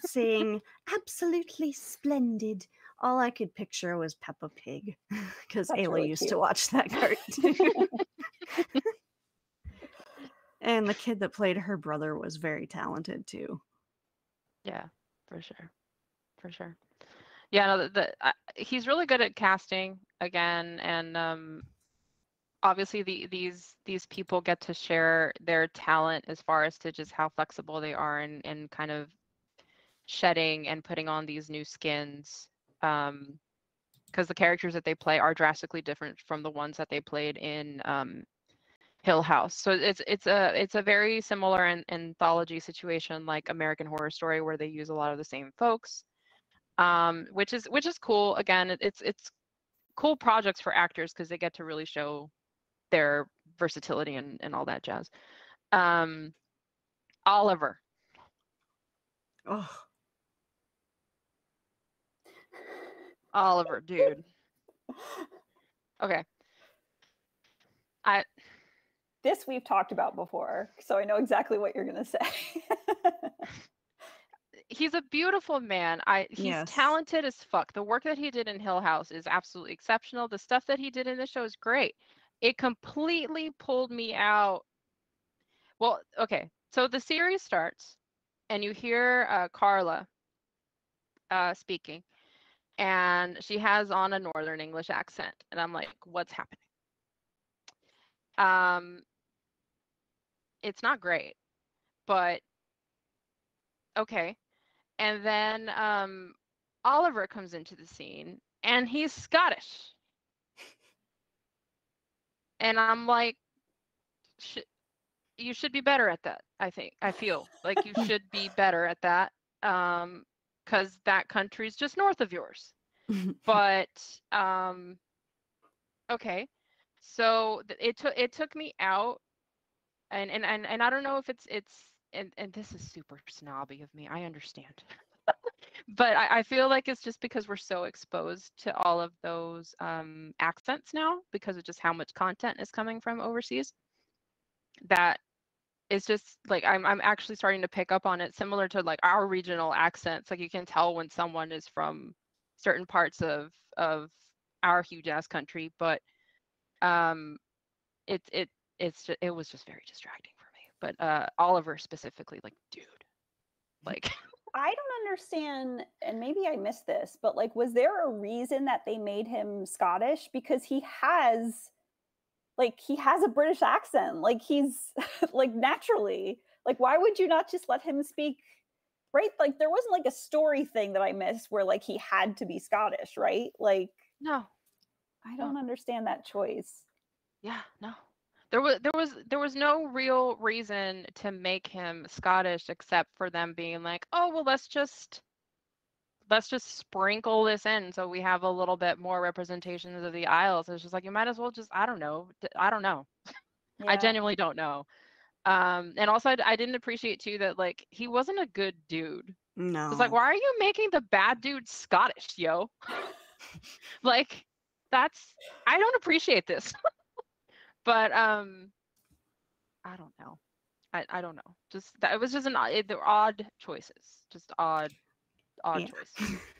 saying absolutely splendid, all I could picture was Peppa Pig because Ayla really used cute. to watch that cartoon. And the kid that played her brother was very talented too. Yeah, for sure, for sure. Yeah, no, the, the uh, he's really good at casting again, and um, obviously the these these people get to share their talent as far as to just how flexible they are and and kind of shedding and putting on these new skins. Um, because the characters that they play are drastically different from the ones that they played in um, Hill House. So it's it's a it's a very similar an, anthology situation like American Horror Story, where they use a lot of the same folks, um, which is which is cool. Again, it, it's it's cool projects for actors because they get to really show their versatility and and all that jazz. Um, Oliver, Oh, Oliver, dude. Okay. I this we've talked about before, so I know exactly what you're going to say. he's a beautiful man. I he's Yes. talented as fuck. The work that he did in Hill House is absolutely exceptional. The stuff that he did in the show is great. It completely pulled me out. Well, okay. So the series starts and you hear uh, Carla uh, speaking and she has on a northern English accent and I'm like, what's happening? Um it's not great, but okay. And then um, Oliver comes into the scene and he's Scottish. And I'm like, "Sh- you should be better at that, I think. I feel like you should be better at that um, because that country's just north of yours. But um, okay. So it took it took me out and and and, and I don't know if it's it's and and this is super snobby of me. I understand. but I, I feel like it's just because we're so exposed to all of those um, accents now because of just how much content is coming from overseas that it's just like I'm I'm actually starting to pick up on it similar to like our regional accents like you can tell when someone is from certain parts of of our huge ass country but um it it it's ju- it was just very distracting for me but uh Oliver specifically like dude like I don't understand, and maybe I missed this, but like, was there a reason that they made him Scottish? Because he has, like, he has a British accent. Like, he's like naturally. Like, why would you not just let him speak? Right? Like, there wasn't like a story thing that I missed where like he had to be Scottish, right? Like, no I don't understand that choice. Yeah, no. There was there was there was no real reason to make him Scottish except for them being like, "Oh, well, let's just let's just sprinkle this in so we have a little bit more representations of the Isles." It's just like you might as well just I don't know. I don't know. I genuinely don't know. Um and also I didn't appreciate too that like he wasn't a good dude. no. It's like, why are you making the bad dude Scottish, yo? like that's I don't appreciate this. but um I don't know. I, I don't know. Just that it was just an it, they're odd choices. Just odd odd Yeah. choices.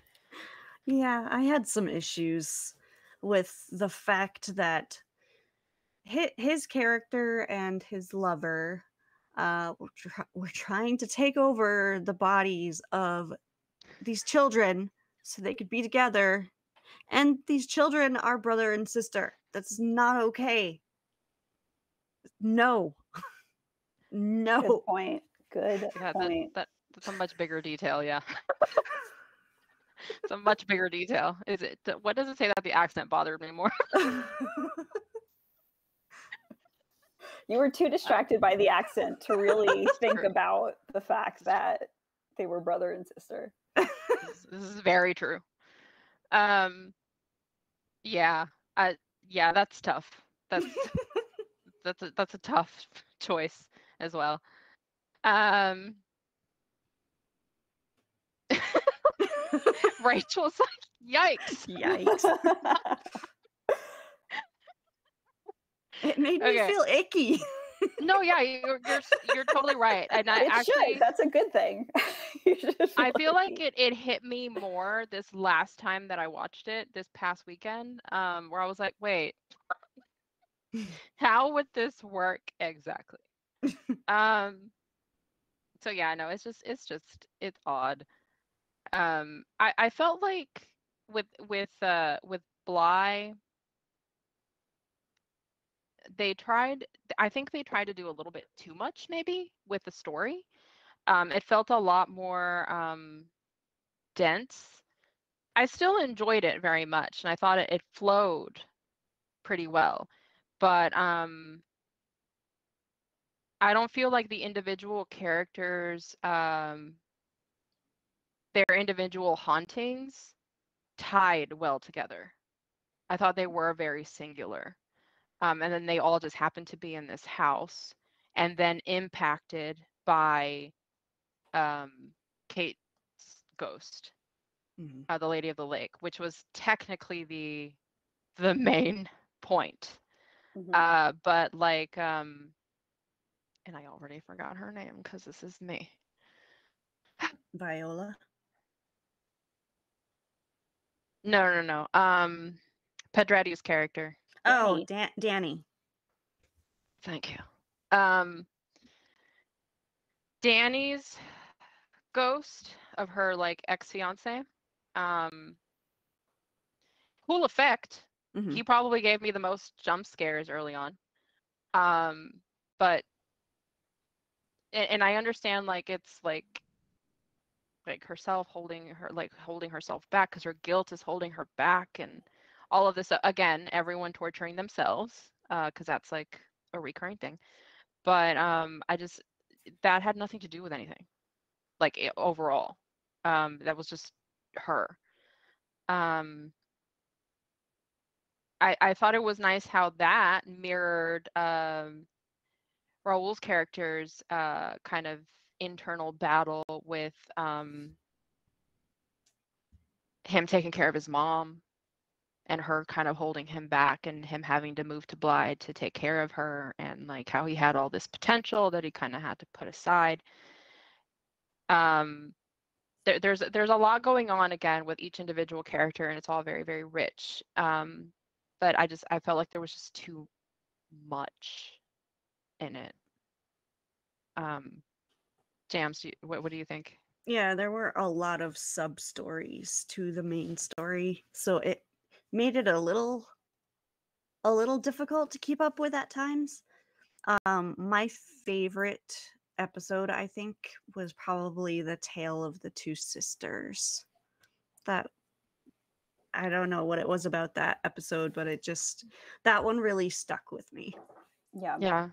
Yeah, I had some issues with the fact that his, his character and his lover uh, were, try- were trying to take over the bodies of these children so they could be together. And these children are brother and sister. That's not okay. No. no. Good no. point. Good Yeah, point. that that's a much bigger detail, yeah. it's a much bigger detail. Is it what does it say that the accent bothered me more? You were too distracted by the accent to really think about the fact that they were brother and sister. this, this is very true. Um yeah, I yeah, that's tough. That's that's a, that's a tough choice as well. Um Rachel's like, yikes. Yikes. It made me feel icky. No, yeah, you're you're you're totally right. And I it actually should. That's a good thing. I feel like it it hit me more this last time that I watched it this past weekend, um, where I was like, wait, how would this work exactly? um, so yeah, no, it's just it's just it's odd. Um, I I felt like with with uh with Bly, they tried. I think they tried to do a little bit too much maybe with the story. Um, it felt a lot more um dense. I still enjoyed it very much, and I thought it, it flowed pretty well. But um, I don't feel like the individual characters, um, their individual hauntings, tied well together. I thought they were very singular, um, and then they all just happened to be in this house, and then impacted by um, Kate's ghost Mhm. uh, the Lady of the Lake, which was technically the the main point. Mhm. Uh, but like, um, and I already forgot her name because this is me. Viola. No, no, no. Um, Pedretti's character. Oh, Dani. Dan- Dani. Thank you. Um, Dani's ghost of her like ex fiance. Um, cool effect. Mhm. he probably gave me the most jump scares early on um but and, and i understand like it's like like herself holding her like holding herself back because her guilt is holding her back and all of this uh, again everyone torturing themselves uh because that's like a recurring thing but um i just that had nothing to do with anything like i- overall um that was just her um I, I thought it was nice how that mirrored um, Rahul's character's uh, kind of internal battle with um, him taking care of his mom and her kind of holding him back and him having to move to Blythe to take care of her and like how he had all this potential that he kind of had to put aside. Um, there, there's there's a lot going on again with each individual character and it's all very very rich. Um, but I just I felt like there was just too much in it. Um, Jams, what what do you think? Yeah, there were a lot of sub stories to the main story, so it made it a little a little difficult to keep up with at times. Um my favorite episode I think was probably the tale of the two sisters. That I don't know what it was about that episode, but it just that one really stuck with me. yeah. Yeah.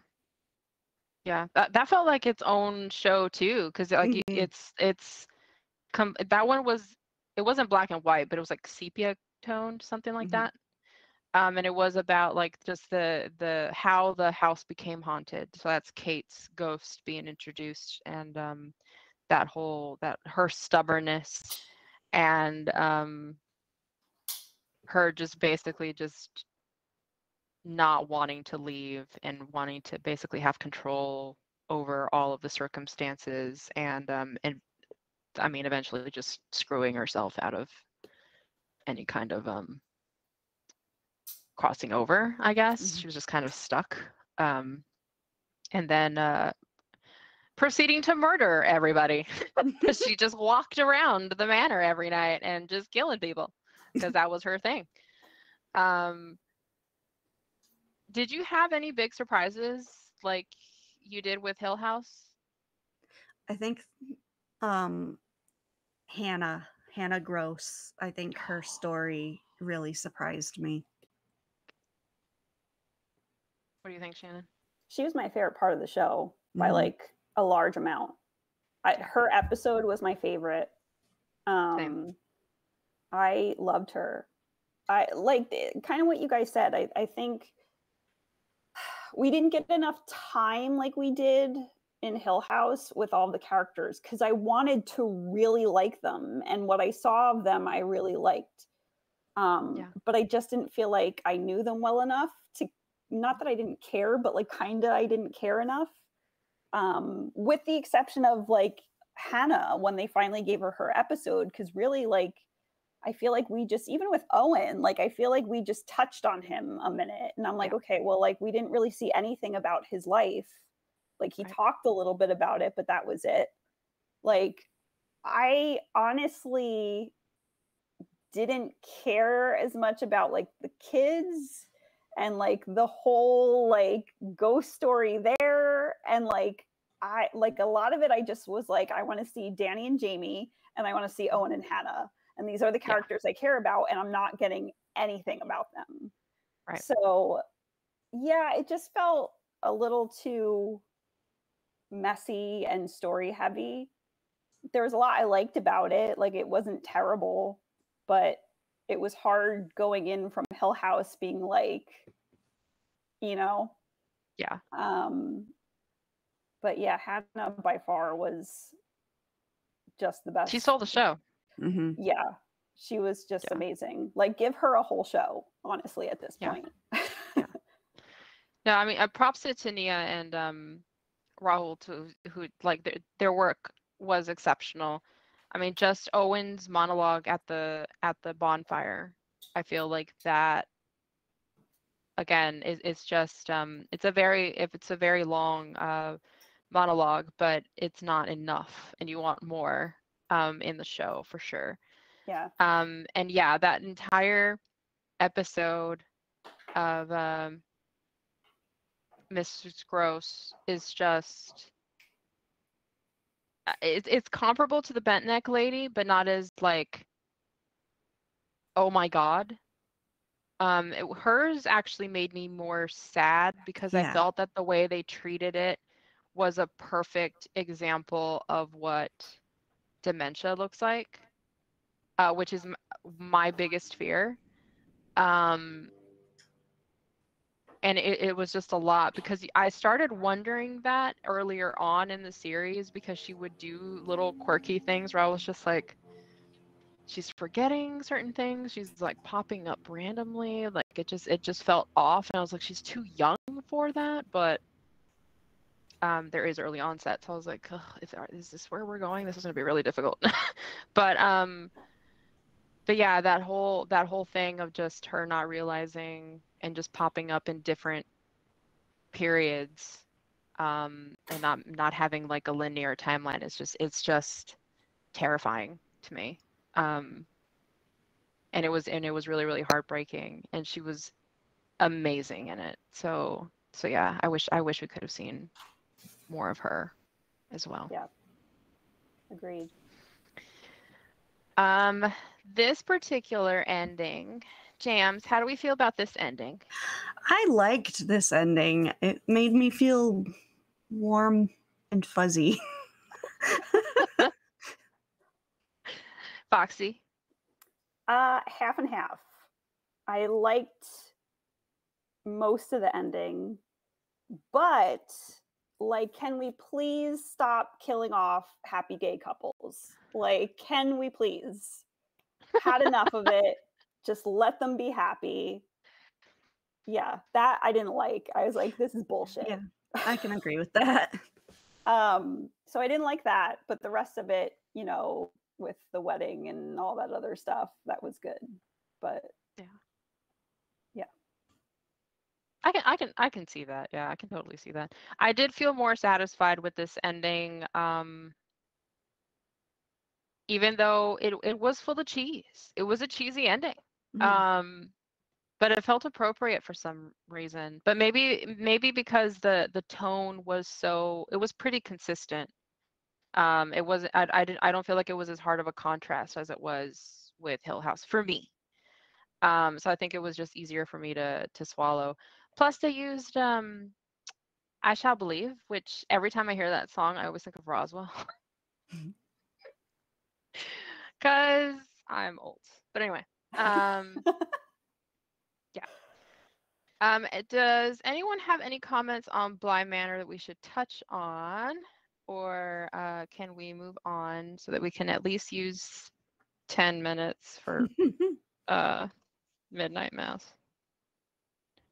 Yeah, that that felt like its own show too, because like y- Mhm. it's it's com- that one was it wasn't black and white, but it was like sepia toned, something like Mhm. that. Um, and it was about like just the the how the house became haunted. So that's Kate's ghost being introduced, and um, that whole that her stubbornness, and um, her just basically just not wanting to leave and wanting to basically have control over all of the circumstances and um and I mean eventually just screwing herself out of any kind of um crossing over, I guess. Mhm. She was just kind of stuck. Um and then uh proceeding to murder everybody. she just walked around the manor every night and just killing people because that was her thing. Um, did you have any big surprises like you did with Hill House? I think um Hannah, Hannah Grose, I think her story really surprised me. What do you think, Shannon? She was my favorite part of the show by Mhm. like a large amount. I, her episode was my favorite. Um, I loved her. I like kind of what you guys said. I, I think we didn't get enough time like we did in Hill House with all the characters because I wanted to really like them, and what I saw of them, I really liked. Um, Yeah. But I just didn't feel like I knew them well enough to. Not that I didn't care, but like kind of I didn't care enough. Um, with the exception of like Hannah when they finally gave her her episode, because really like I feel like we just even with Owen, like I feel like we just touched on him a minute, and I'm like, Yeah. okay, well, like we didn't really see anything about his life. Like he talked a little bit about it, but that was it. Like I honestly didn't care as much about like the kids and like the whole like ghost story there and like I like a lot of it I just was like I want to see Dani and Jamie and I want to see Owen and Hannah and these are the Yeah. characters I care about and I'm not getting anything about them. Right. So yeah, it just felt a little too messy and story heavy. There was a lot I liked about it. Like it wasn't terrible, but it was hard going in from Hill House being like, you know, Yeah. um, but yeah, Hannah by far was just the best. She stole the show. hmm Yeah, she was just Yeah. amazing. Like, give her a whole show, honestly, at this Yeah. point. No, I mean, uh, props to T'Nia and um, Rahul to who like their their work was exceptional. I mean, just Owen's monologue at the at the bonfire. I feel like that again is it's just um it's a very if it's a very long uh monologue, but it's not enough, and you want more um in the show for sure. yeah, Um, and yeah, that entire episode of um, Mrs. Grose is just uh, it's it's comparable to the bent neck lady, but not as like oh my god. Um, it, hers actually made me more sad because I felt that the way they treated it was a perfect example of what dementia looks like, uh, which is m- my biggest fear. Um, and it, it was just a lot because I started wondering that earlier on in the series because she would do little quirky things where I was just like, she's forgetting certain things. She's like popping up randomly. Like it just it just felt off, and I was like, she's too young for that. But um, there is early onset, so I was like, is, is this where we're going? This is going to be really difficult. but um, but yeah, that whole that whole thing of just her not realizing and just popping up in different periods um, and not not having like a linear timeline is just it's just terrifying to me um, and it was and it was really really heartbreaking and she was amazing in it so so yeah i wish i wish we could have seen more of her as well Yeah. agreed. um this particular ending jams how do we feel about this ending I liked this ending. It made me feel warm and fuzzy. foxy Uh, half and half. I liked most of the ending, but like, can we please stop killing off happy gay couples? Like, can we please? Had enough of it. Just let them be happy. Yeah, that I didn't like. I was like, this is bullshit. Yeah, I can agree with that. Um, so I didn't like that, but the rest of it, you know, with the wedding and all that other stuff, that was good. But yeah. yeah. I can I can I can see that. Yeah, I can totally see that. I did feel more satisfied with this ending. Um even though it it was full of cheese. It was a cheesy ending. Mhm. Um but it felt appropriate for some reason. But maybe maybe because the the tone was so it was pretty consistent. Um it wasn't I I, didn't, I don't feel like it was as hard of a contrast as it was with Hill House for me. Um so I think it was just easier for me to to swallow. Plus they used um I Shall Believe, which every time I hear that song I always think of Roswell. Mhm. Cuz I'm old. But anyway, um yeah. Um, uh, does anyone have any comments on Bly Manor that we should touch on? Or uh, can we move on so that we can at least use 10 minutes for uh, Midnight Mass?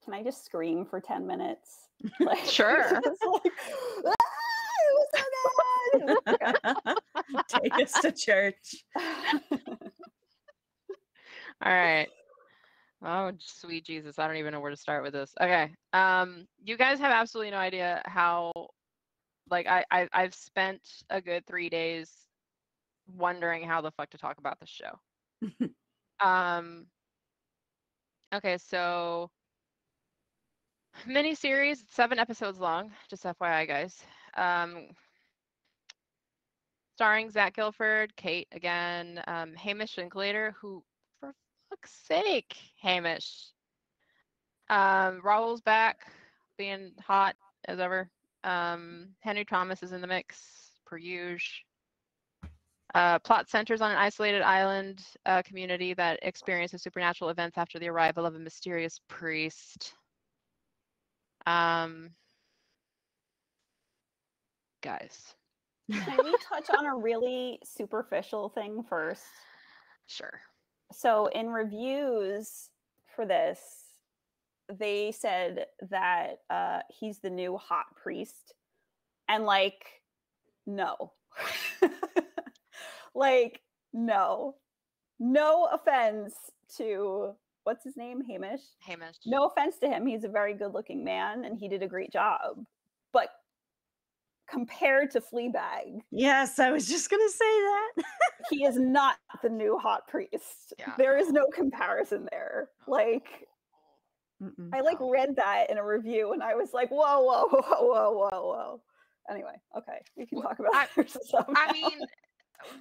can I just scream for 10 minutes? Like, Sure. like, "Ah, it was so good. Take us to church. All right. Oh, sweet Jesus. I don't even know where to start with this. Okay. Um, you guys have absolutely no idea how like I, I I've spent a good three days wondering how the fuck to talk about this show. um okay, so mini series, seven episodes long, just FYI guys. Um starring Zach Gilford, Kate again, um, Hamish Linklater, who fuck's sake, Hamish. Um, Rahul's back, being hot as ever. Um, Henry Thomas is in the mix, per usual. Uh, plot centers on an isolated island uh, community that experiences supernatural events after the arrival of a mysterious priest. Um, guys, Can we touch on a really superficial thing first? sure. So, in reviews for this, they said that uh, he's the new hot priest. And, like, no. like, no. No offense to what's his name? Hamish. Hamish. No offense to him. He's a very good looking man and he did a great job. But compared to Fleabag, Yes, I was just gonna say that. he is not the new hot priest. Yeah. There is no comparison there. Like, Mm-mm. I like No. read that in a review and I was like, whoa, whoa, whoa, whoa, whoa, whoa. Anyway, okay, we can Well, talk about I- I mean,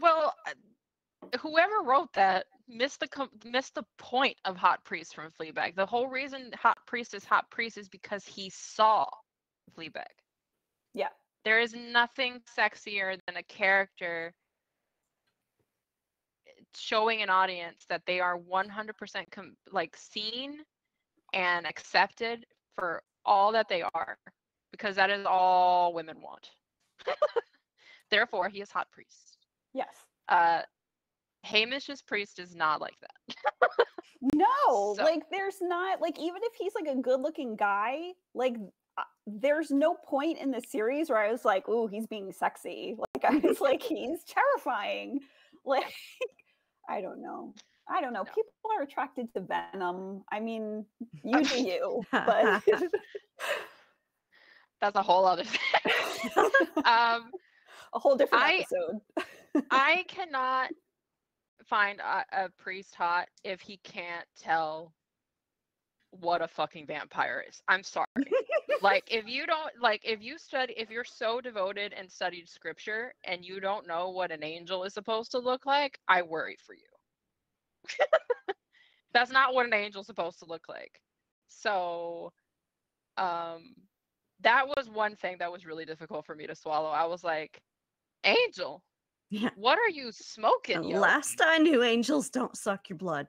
well, uh, whoever wrote that missed the com- missed the point of Hot Priest from Fleabag. The whole reason Hot Priest is Hot Priest is because he saw Fleabag. Yeah. There is nothing sexier than a character showing an audience that they are 100% com- like seen and accepted for all that they are because that is all women want. Therefore, he is hot priest. yes. Uh, Hamish's priest is not like that. No, So- like there's not like even if he's like a good-looking guy, like there's no point in the series where I was like, "Ooh, he's being sexy." Like I was like, "He's terrifying." Like I don't know. I don't know. No. People are attracted to Venom. I mean, you do you, but That's a whole other thing. um, a whole different I- episode. I cannot find a, a priest hot if he can't tell what a fucking vampire is. I'm sorry. Like if you don't like if you study if you're so devoted and studied scripture and you don't know what an angel is supposed to look like, I worry for you. That's not what an angel's supposed to look like. So um that was one thing that was really difficult for me to swallow. I was like, Angel, Yeah. what are you smoking? Yo? last I knew, angels don't suck your blood.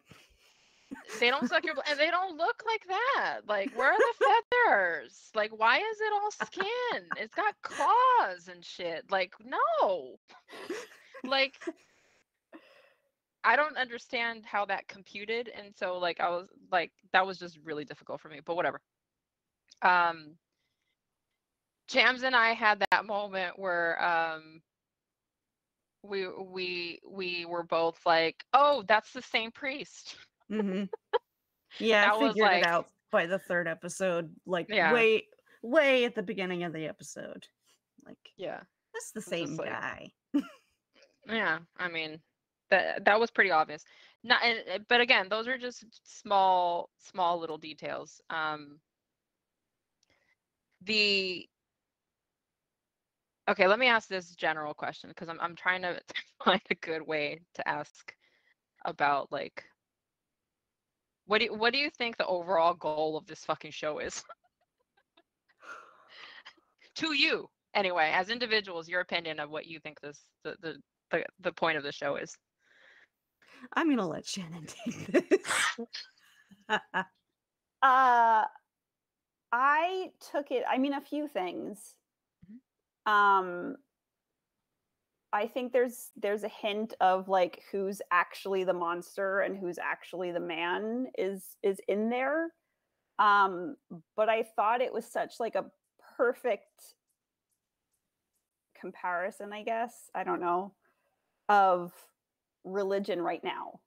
They don't suck your blood, and they don't look like that. Like, where are the feathers? Like, why is it all skin? It's got claws and shit. Like, no. Like, I don't understand how that computed, and so like I was like that was just really difficult for me. But whatever. Um, Jams and I had that moment where um we we we were both like, oh, that's the same priest. Hmm Yeah, That I figured like- it out by the third episode, like Yeah. way, way at the beginning of the episode. Like, Yeah. that's the same like- guy. Yeah, I mean that that was pretty obvious. Not, and, but again, those are just small, small little details. Um, the okay, let me ask this general question because I'm I'm trying to find a good way to ask about like what do you, what do you think the overall goal of this fucking show is? to you, anyway, as individuals, your opinion of what you think this the the the, the point of the show is. I'm gonna let Shannon take this. Uh, I took it. I mean, a few things. Um, I think there's there's a hint of like who's actually the monster and who's actually the man is is in there. Um, but I thought it was such like a perfect comparison. I guess I don't know of religion right now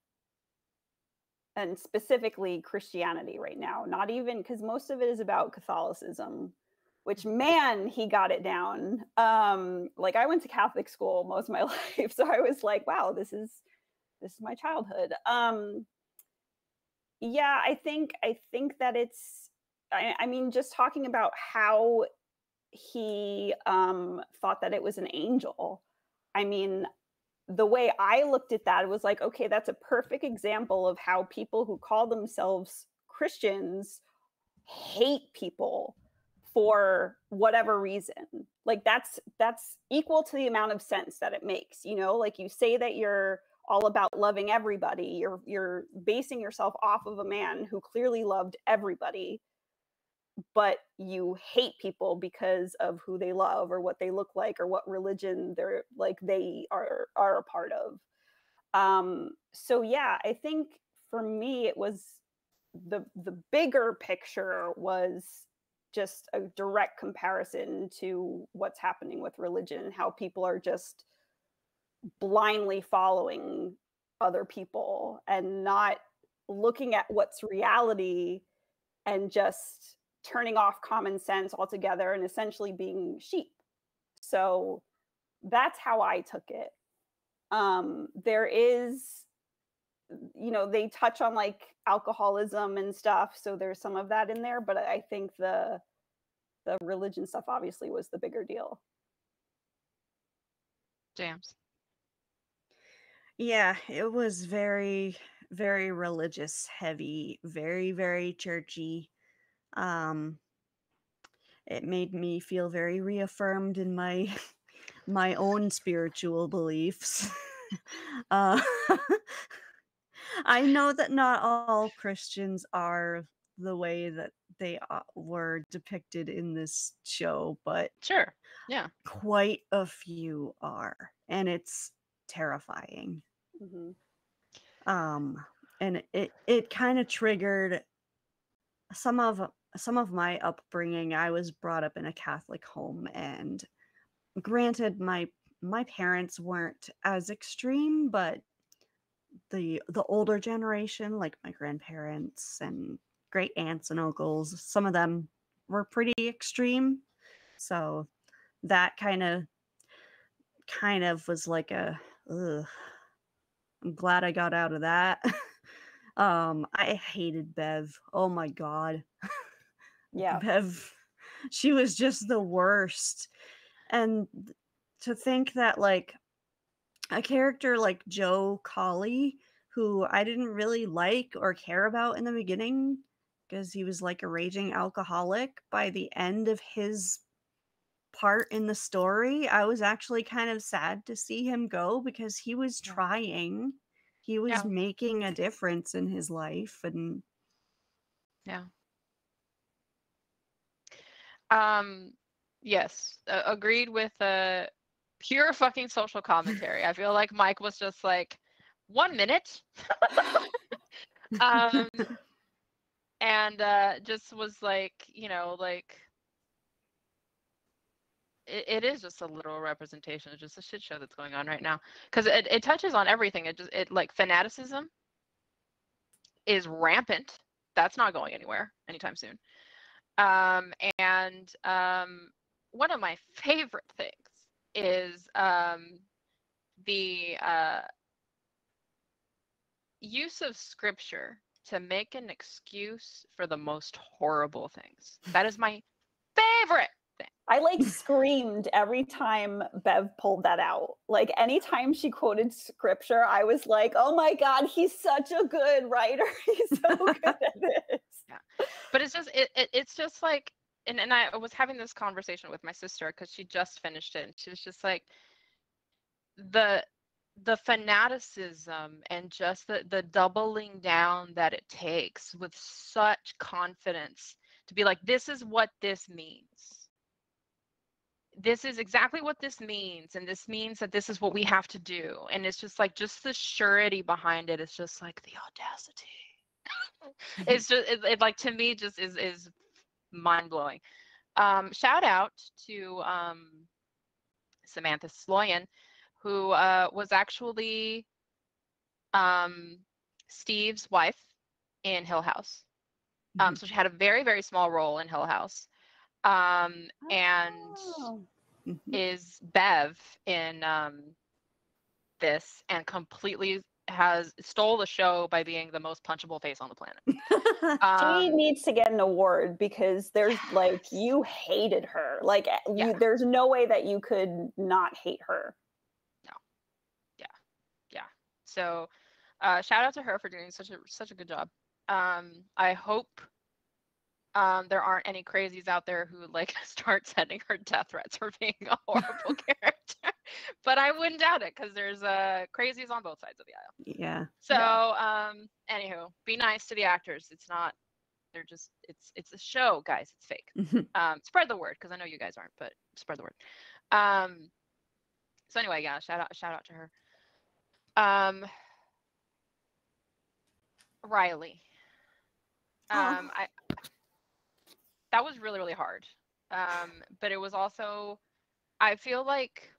and specifically Christianity right now. Not even because most of it is about Catholicism, which man, he got it down. Um, like I went to Catholic school most of my life, so I was like, wow, this is this is my childhood. Um, yeah, I think I think that it's. I, I mean, just talking about how he um, thought that it was an angel. I mean, the way I looked at that was like, okay, that's a perfect example of how people who call themselves Christians hate people for whatever reason. Like that's that's equal to the amount of sense that it makes, you know? Like you say that you're all about loving everybody. You're you're basing yourself off of a man who clearly loved everybody but you hate people because of who they love or what they look like or what religion they're like they are are a part of um so yeah i think for me it was the the bigger picture was just a direct comparison to what's happening with religion how people are just blindly following other people and not looking at what's reality and just turning off common sense altogether and essentially being sheep. So that's how I took it. Um, there is, you know, they touch on like alcoholism and stuff, so there's some of that in there. But I think the the religion stuff obviously was the bigger deal. Jams. Yeah, it was very, very religious heavy, very, very churchy. Um, it made me feel very reaffirmed in my my own spiritual beliefs. uh, I know that not all Christians are the way that they were depicted in this show, but Sure. Yeah. quite a few are, and it's terrifying hmm um and it it kind of triggered some of some of my upbringing i was brought up in a catholic home and granted my my parents weren't as extreme but the the older generation like my grandparents and great aunts and uncles some of them were pretty extreme so that kind of kind of was like a ugh, I'm glad I got out of that. um, I hated Bev. Oh my god. Yeah. Bev, she was just the worst. And to think that like a character like Joe Collie, who I didn't really like or care about in the beginning because he was like a raging alcoholic, by the end of his part in the story, I was actually kind of sad to see him go because he was trying. He was Yeah. making a difference in his life and Yeah. Um, yes, uh, agreed with uh pure fucking social commentary. I feel like Mike was just like one minute. um, and uh, just was like, you know, like it, it is just a literal representation of just a shit show that's going on right now because it, it touches on everything. It just it like fanaticism is rampant. That's not going anywhere anytime soon. Um, and um, one of my favorite things is um, the uh, use of scripture to make an excuse for the most horrible things. That is my favorite thing. I like screamed every time Bev pulled that out. Like anytime she quoted scripture, I was like, "Oh my god, he's such a good writer. He's so good at this." Yeah. But it's just it, it it's just like and, and I was having this conversation with my sister because she just finished it and she was just like the the fanaticism and just the the doubling down that it takes with such confidence to be like this is what this means this is exactly what this means and this means that this is what we have to do and it's just like just the surety behind it. it is just like the audacity it's just it, it, like to me just is is mind-blowing um shout out to um samantha sloyan who uh, was actually um, Steve's wife in Hill House. Um, mm-hmm. So she had a very, very small role in Hill House. Um, and oh. Mm-hmm. is Bev in um, this and completely has stole the show by being the most punchable face on the planet. um, she needs to get an award because there's yes. like you hated her. Like eh, you, there's no way that you could not hate her. No. Yeah. Yeah. So uh, shout out to her for doing such a such a good job. Um, I hope um, there aren't any crazies out there who like start sending her death threats for being a horrible character. but I wouldn't doubt it because there's uh, crazies on both sides of the aisle. Yeah. So um, anywho, be nice to the actors. It's not. They're just. It's it's a show, guys. It's fake. Mm-hmm. um, spread the word because I know you guys aren't, but spread the word. Um. So anyway, yeah. Shout out. Shout out to her. Um, Riley. Oh. Um, I that was really really hard. Um, but it was also, I feel like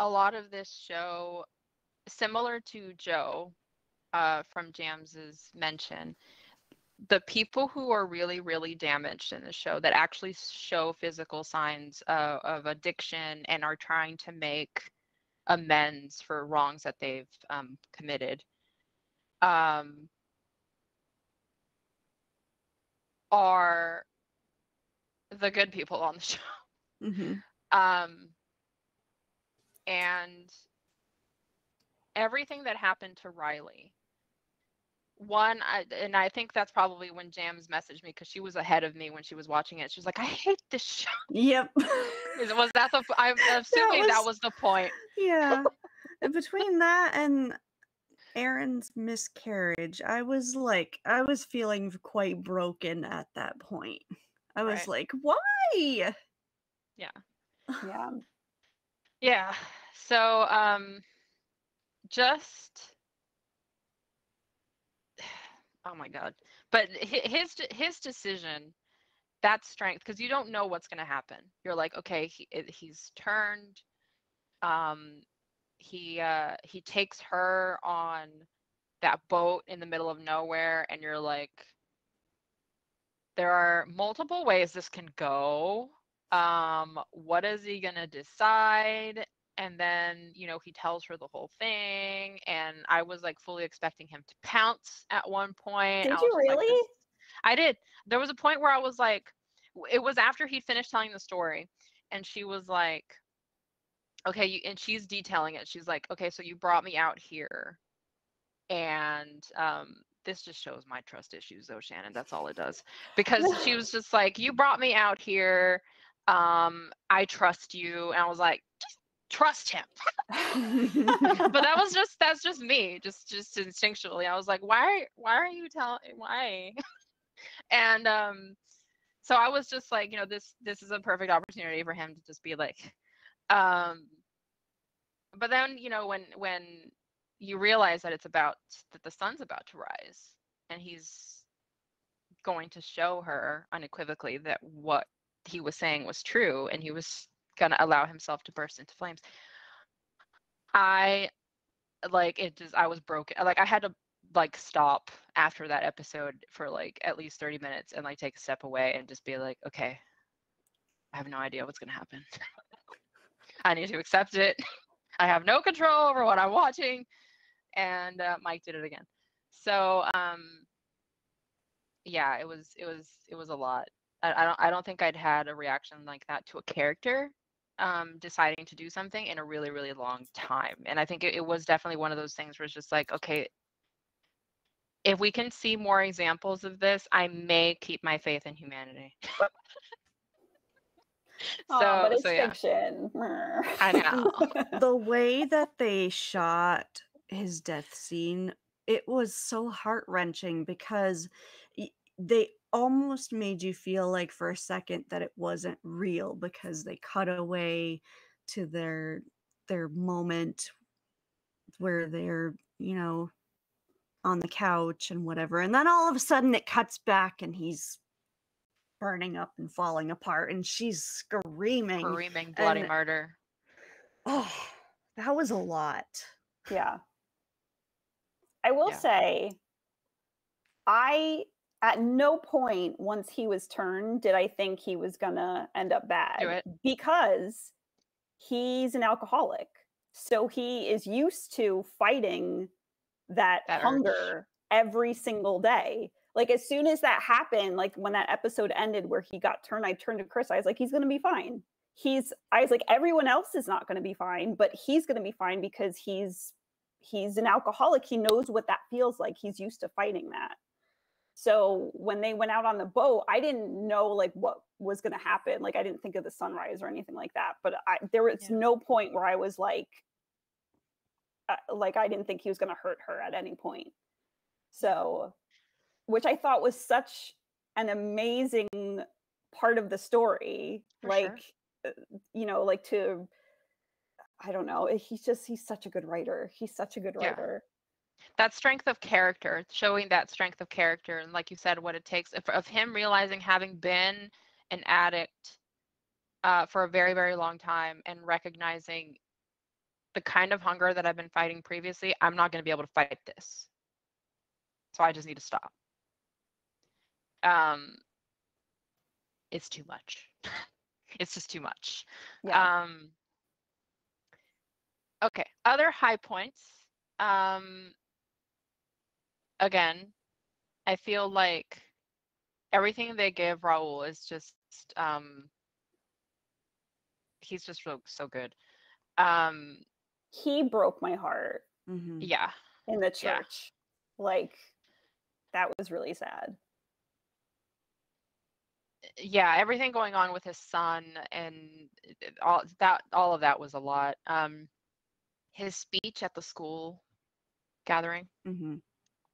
a lot of this show, similar to Joe, uh, from Jams's mention, the people who are really really damaged in the show that actually show physical signs uh, of addiction and are trying to make amends for wrongs that they've um, committed um, are the good people on the show. Mm-hmm. Um, and everything that happened to Riley. One, I, and I think that's probably when Jams messaged me because she was ahead of me when she was watching it. She was like, "I hate this show." Yep. was that the? I'm assuming that was, that was the point. Yeah. Between that and Erin's miscarriage, I was like, I was feeling quite broken at that point. I was right. like, why? Yeah. Yeah. Yeah. So, um, just, oh my God. But his, his decision, that strength, because you don't know what's going to happen. You're like, okay, he, he's turned. Um, he uh he takes her on that boat in the middle of nowhere and you're like there are multiple ways this can go um what is he going to decide and then you know he tells her the whole thing and i was like fully expecting him to pounce at one point did you really? like, i did. There was a point where i was like it was after he finished telling the story and she was like okay you, and she's detailing it. She's like okay so you brought me out here and um this just shows my trust issues though shannon. That's all it does. Because she was just like you brought me out here um i trust you and i was like trust him. But that was just that's just me just just instinctually i was like why why are you telling why? And um so i was just like you know this this is a perfect opportunity for him to just be like um but then you know when when you realize that it's about that the sun's about to rise and he's going to show her unequivocally that what he was saying was true and he was to allow himself to burst into flames. I like it just i was broken like i had to like stop after that episode for like at least 30 minutes and like take a step away and just be like okay i have no idea what's to happen. I need to accept it. I have no control over what i'm watching. And uh, mike did it again. So um yeah it was it was it was a lot. I, I don't i don't think i'd had a reaction like that to a character um, deciding to do something in a really really long time and i think it, it was definitely one of those things where it's just like okay if we can see more examples of this i may keep my faith in humanity so, Aw, but it's so yeah fiction. I know. the way that they shot his death scene it was so heart-wrenching because they almost made you feel like for a second that it wasn't real because they cut away to their their moment where they're you know on the couch and whatever and then all of a sudden it cuts back and he's burning up and falling apart and she's screaming screaming bloody and- murder oh that was a lot Yeah. I will Yeah. say, I at no point once he was turned did I think he was gonna end up bad it. because he's an alcoholic. So he is used to fighting that, That urge. hunger every single day. Like as soon as that happened, like when that episode ended where he got turned, I turned to Chris. I was like, he's gonna be fine. He's I was like, everyone else is not gonna be fine, but he's gonna be fine because he's he's an alcoholic. He knows what that feels like. He's used to fighting that. So when they went out on the boat, I didn't know like what was going to happen. Like I didn't think of the sunrise or anything like that. But I, there was Yeah. no point where I was like, uh, like I didn't think he was going to hurt her at any point. So, which I thought was such an amazing part of the story. For like, sure. uh, you know, like to I don't know. He's just he's such a good writer. He's such a good writer. That strength of character showing that strength of character and like you said what it takes of, of him realizing having been an addict uh, for a very very long time and recognizing the kind of hunger that i've been fighting previously i'm not going to be able to fight this. So i just need to stop. Um it's too much. It's just too much. Yeah. um okay other high points um again i feel like everything they give Rahul is just um he's just so so good um he broke my heart Mhm. yeah in the Yeah. church. Like that was really sad. yeah everything going on with his son and it- it- all that all of that was a lot um his speech at the school gathering Mhm.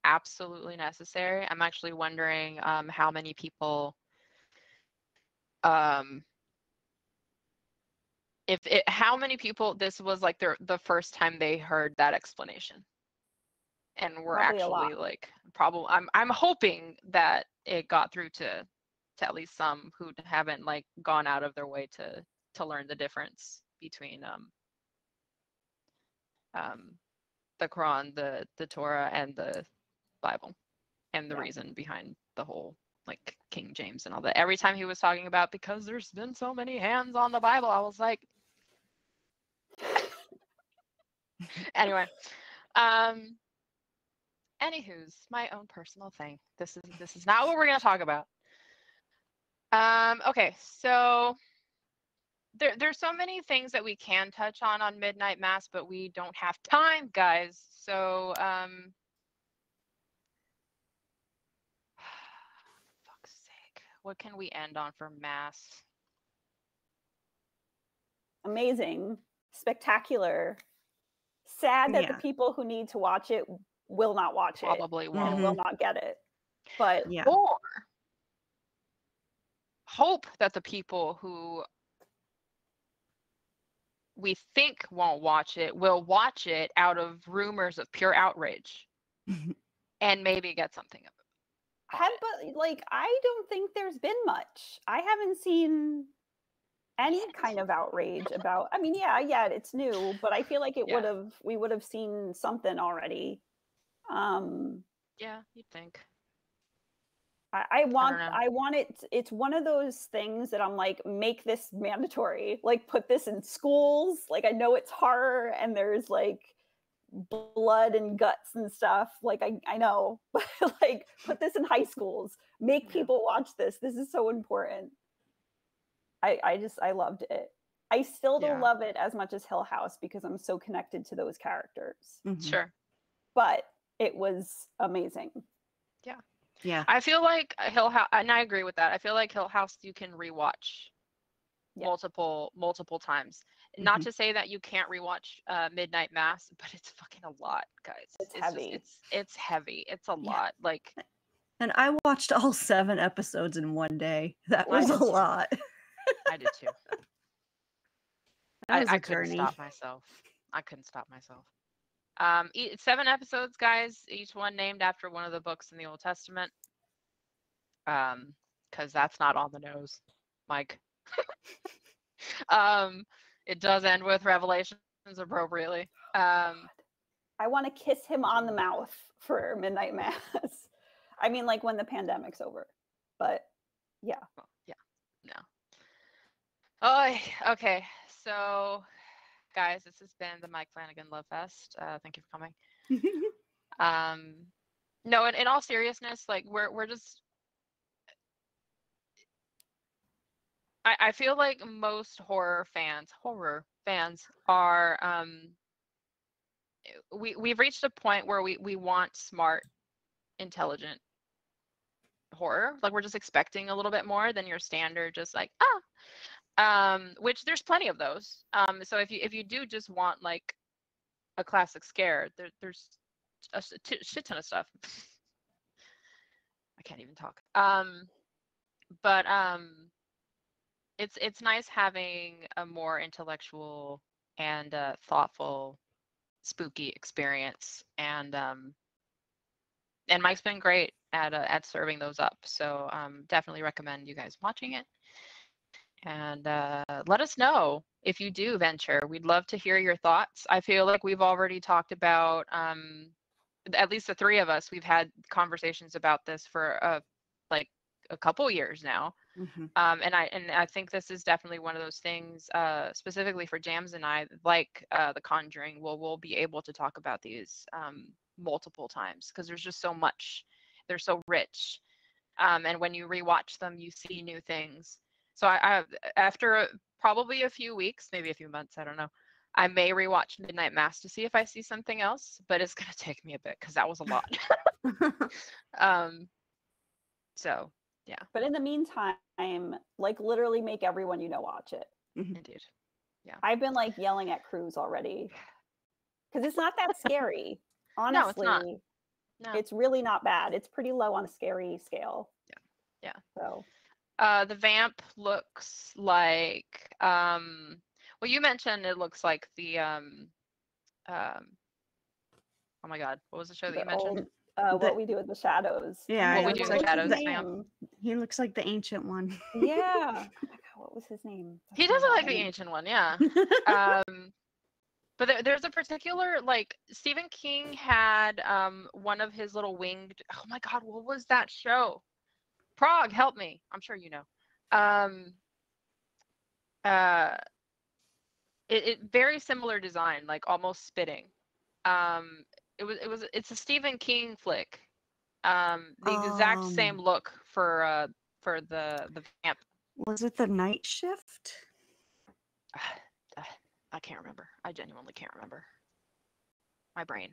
Absolutely necessary. I'm actually wondering um how many people um if it how many people this was like their the first time they heard that explanation? And we're Probably actually like probably i'm i'm hoping that it got through to to at least some who haven't like gone out of their way to to learn the difference between um um the quran the the torah and the bible and the Yeah. reason behind the whole like king james and all that. Every time he was talking about because there's been so many hands on the bible i was like anyway um anywho's my own personal thing. This is this is not what we're going to talk about. Um okay so there, there's so many things that we can touch on on midnight mass but we don't have time guys. So um fuck's sake what can we end on for mass Amazing, spectacular. Sad that Yeah. the people who need to watch it will not watch it probably won't and will not get it. But Yeah. or hope that the people who we think won't watch it will watch it out of rumors of pure outrage and maybe get something of it. Have, but like I don't think there's been much. I haven't seen any kind of outrage about I mean, yeah, yeah, it's new, but I feel like it Yeah. would have we would have seen something already. Um Yeah, you'd think. I, I want know. I, want it it's one of those things that I'm like make this mandatory like put this in schools like I know it's horror and there's like blood and guts and stuff like I, I know but like put this in high schools make people watch this this is so important I I just I loved it I still don't Yeah. love it as much as Hill House because I'm so connected to those characters Mhm. Sure. but it was amazing Yeah. Yeah. I feel like Hill House, and I agree with that. I feel like Hill House you can rewatch Yeah. multiple multiple times. Not Mhm. to say that you can't rewatch uh, Midnight Mass, but it's fucking a lot, guys. It's just- heavy. it's it's heavy. It's a Yeah. lot. Like And I watched all seven episodes in one day. That was a lot. I did too. I, I couldn't stop myself. I couldn't stop myself. Um, e- seven episodes, guys. Each one named after one of the books in the Old Testament. Um, because that's not on the nose, Mike. um, it does end with revelations appropriately. Um, I want to kiss him on the mouth for Midnight Mass. I mean, like when the pandemic's over. But yeah, well, yeah, no. Oh, okay. So, guys, this has been the Mike Flanagan Love Fest. Uh, thank you for coming. um no in, in all seriousness like we're we're just I, I feel like most horror fans horror fans are um we we've reached a point where we we want smart intelligent horror. Like we're just expecting a little bit more than your standard just like ah. Um which there's plenty of those. Um so if you if you do just want like a classic scare there, there's a t- shit ton of stuff. I can't even talk. Um but um it's it's nice having a more intellectual and uh, thoughtful spooky experience and um and mike's been great at uh, at serving those up so um definitely recommend you guys watching it and uh, let us know if you do venture. We'd love to hear your thoughts. I feel like we've already talked about, um, at least the three of us, we've had conversations about this for like a couple years now. Mhm. Um, and I and I think this is definitely one of those things, uh, specifically for Jams and I, like uh, The Conjuring. We'll we'll be able to talk about these um, multiple times because there's just so much. They're so rich, um, and when you rewatch them, you see new things. So I, I after a- probably a few weeks, maybe a few months, I don't know. I may rewatch Midnight Mass to see if I see something else, but it's gonna take me a bit because that was a lot. um, so but in the meantime, like literally make everyone you know watch it. indeed, Yeah. I've been like yelling at crews already. Because it's not that scary. Honestly, No, it's Honestly. not. no. It's really not bad. It's pretty low on a scary scale. Yeah. Yeah. So Uh, the vamp looks like um well you mentioned it looks like the um um oh my god what was the show that the you mentioned old, uh, The- what we do with the shadows. Yeah, What we do with like shadows, the- he looks like the ancient one. Yeah. Oh god, what was his name? he does my look like the ancient one yeah um but there, there's a particular like stephen king had um one of his little winged oh my god what was that show prague help me i'm sure you know um uh it, it very similar design like almost spitting um it was it was it's a stephen king flick um the exact same Um, look for uh for the the vamp Was it the night shift? I can't remember. I genuinely can't remember. My brain.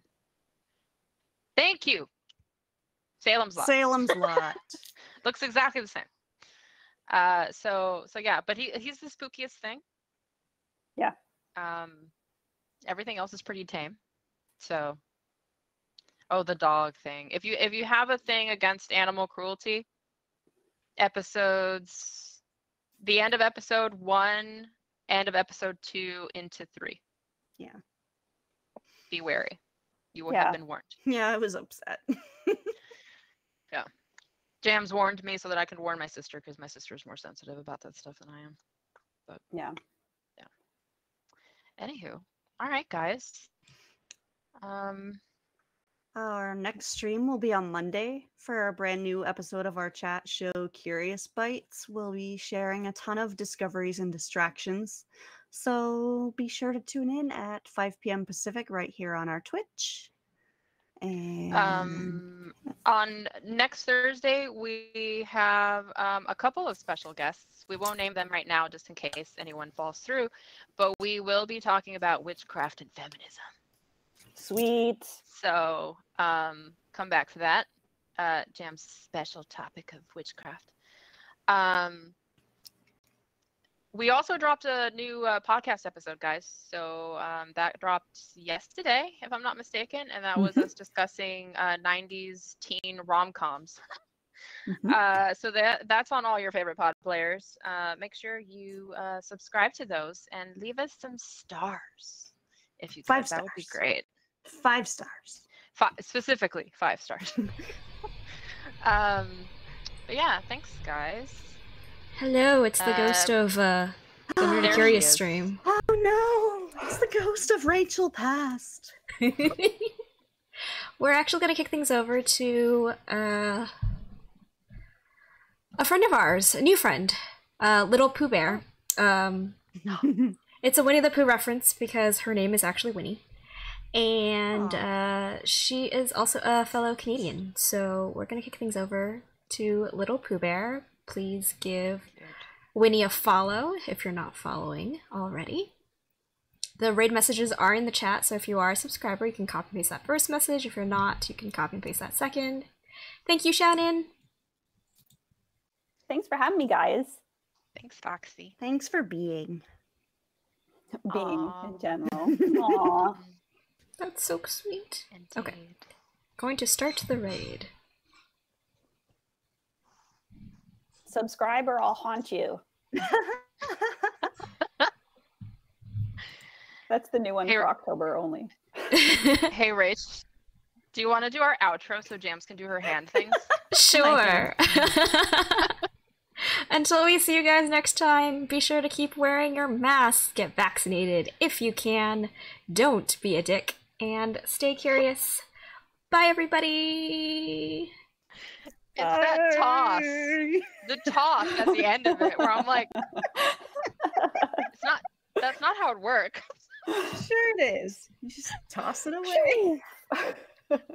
Thank you. Salem's Lot. Salem's Lot. Looks exactly the same. Uh, so so yeah, but he he's the spookiest thing. Yeah. Um, everything else is pretty tame. So. Oh, the dog thing. If you if you have a thing against animal cruelty, episodes, the end of episode one end of episode two into three. Yeah. Be wary. You will Yeah. have been warned. Yeah, I was upset. Yeah. Jams warned me so that I can warn my sister because my sister is more sensitive about that stuff than I am. But yeah. Yeah. Anywho, all right, guys. Um, Our next stream will be on Monday for a brand new episode of our chat show, Curious Bytes. We'll be sharing a ton of discoveries and distractions. So be sure to tune in at 5 p.m. Pacific right here on our Twitch. And um, on next Thursday, we have um, a couple of special guests. We won't name them right now just in case anyone falls through, but we will be talking about witchcraft and feminism. Sweet. So um, come back for that. Uh, Jam's special topic of witchcraft. Um, we also dropped a new uh, podcast episode, guys. So um, that dropped yesterday, if I'm not mistaken, and that was Mhm. us discussing uh, 90s teen rom-coms. Mhm. Uh, so that that's on all your favorite pod players. Uh, make sure you uh, subscribe to those and leave us some stars if you Five could. That would be great five stars. Five, specifically five stars. um, but yeah, thanks guys. Hello, it's the ghost Uh, of uh, the there Curious stream. Oh no! It's the ghost of Rachel Past. We're actually going to kick things over to uh, a friend of ours, a new friend, uh, Little Pooh Bear. Um, it's a Winnie the Pooh reference because her name is actually Winnie. And uh, she is also a fellow Canadian. So we're going to kick things over to Little Pooh Bear. Please give Winnie a follow if you're not following already. The raid messages are in the chat, so if you are a subscriber, you can copy and paste that first message. If you're not, you can copy and paste that second. Thank you, Shannon. Thanks for having me, guys. Thanks, Foxy. Thanks for being. Being Aw. in general. Aw. That's so sweet. Indeed. Okay. Going to start the raid. Subscribe or I'll haunt you. That's the new one Hey, for October only. Hey, Rach, do you want to do our outro so Jams can do her hand things? sure. Until we see you guys next time, be sure to keep wearing your mask, get vaccinated if you can, don't be a dick, and stay curious. Bye, everybody. It's that toss, the toss at the end of it, where I'm like, it's not. That's not how it works. sure it is. You just toss it away. Shoo.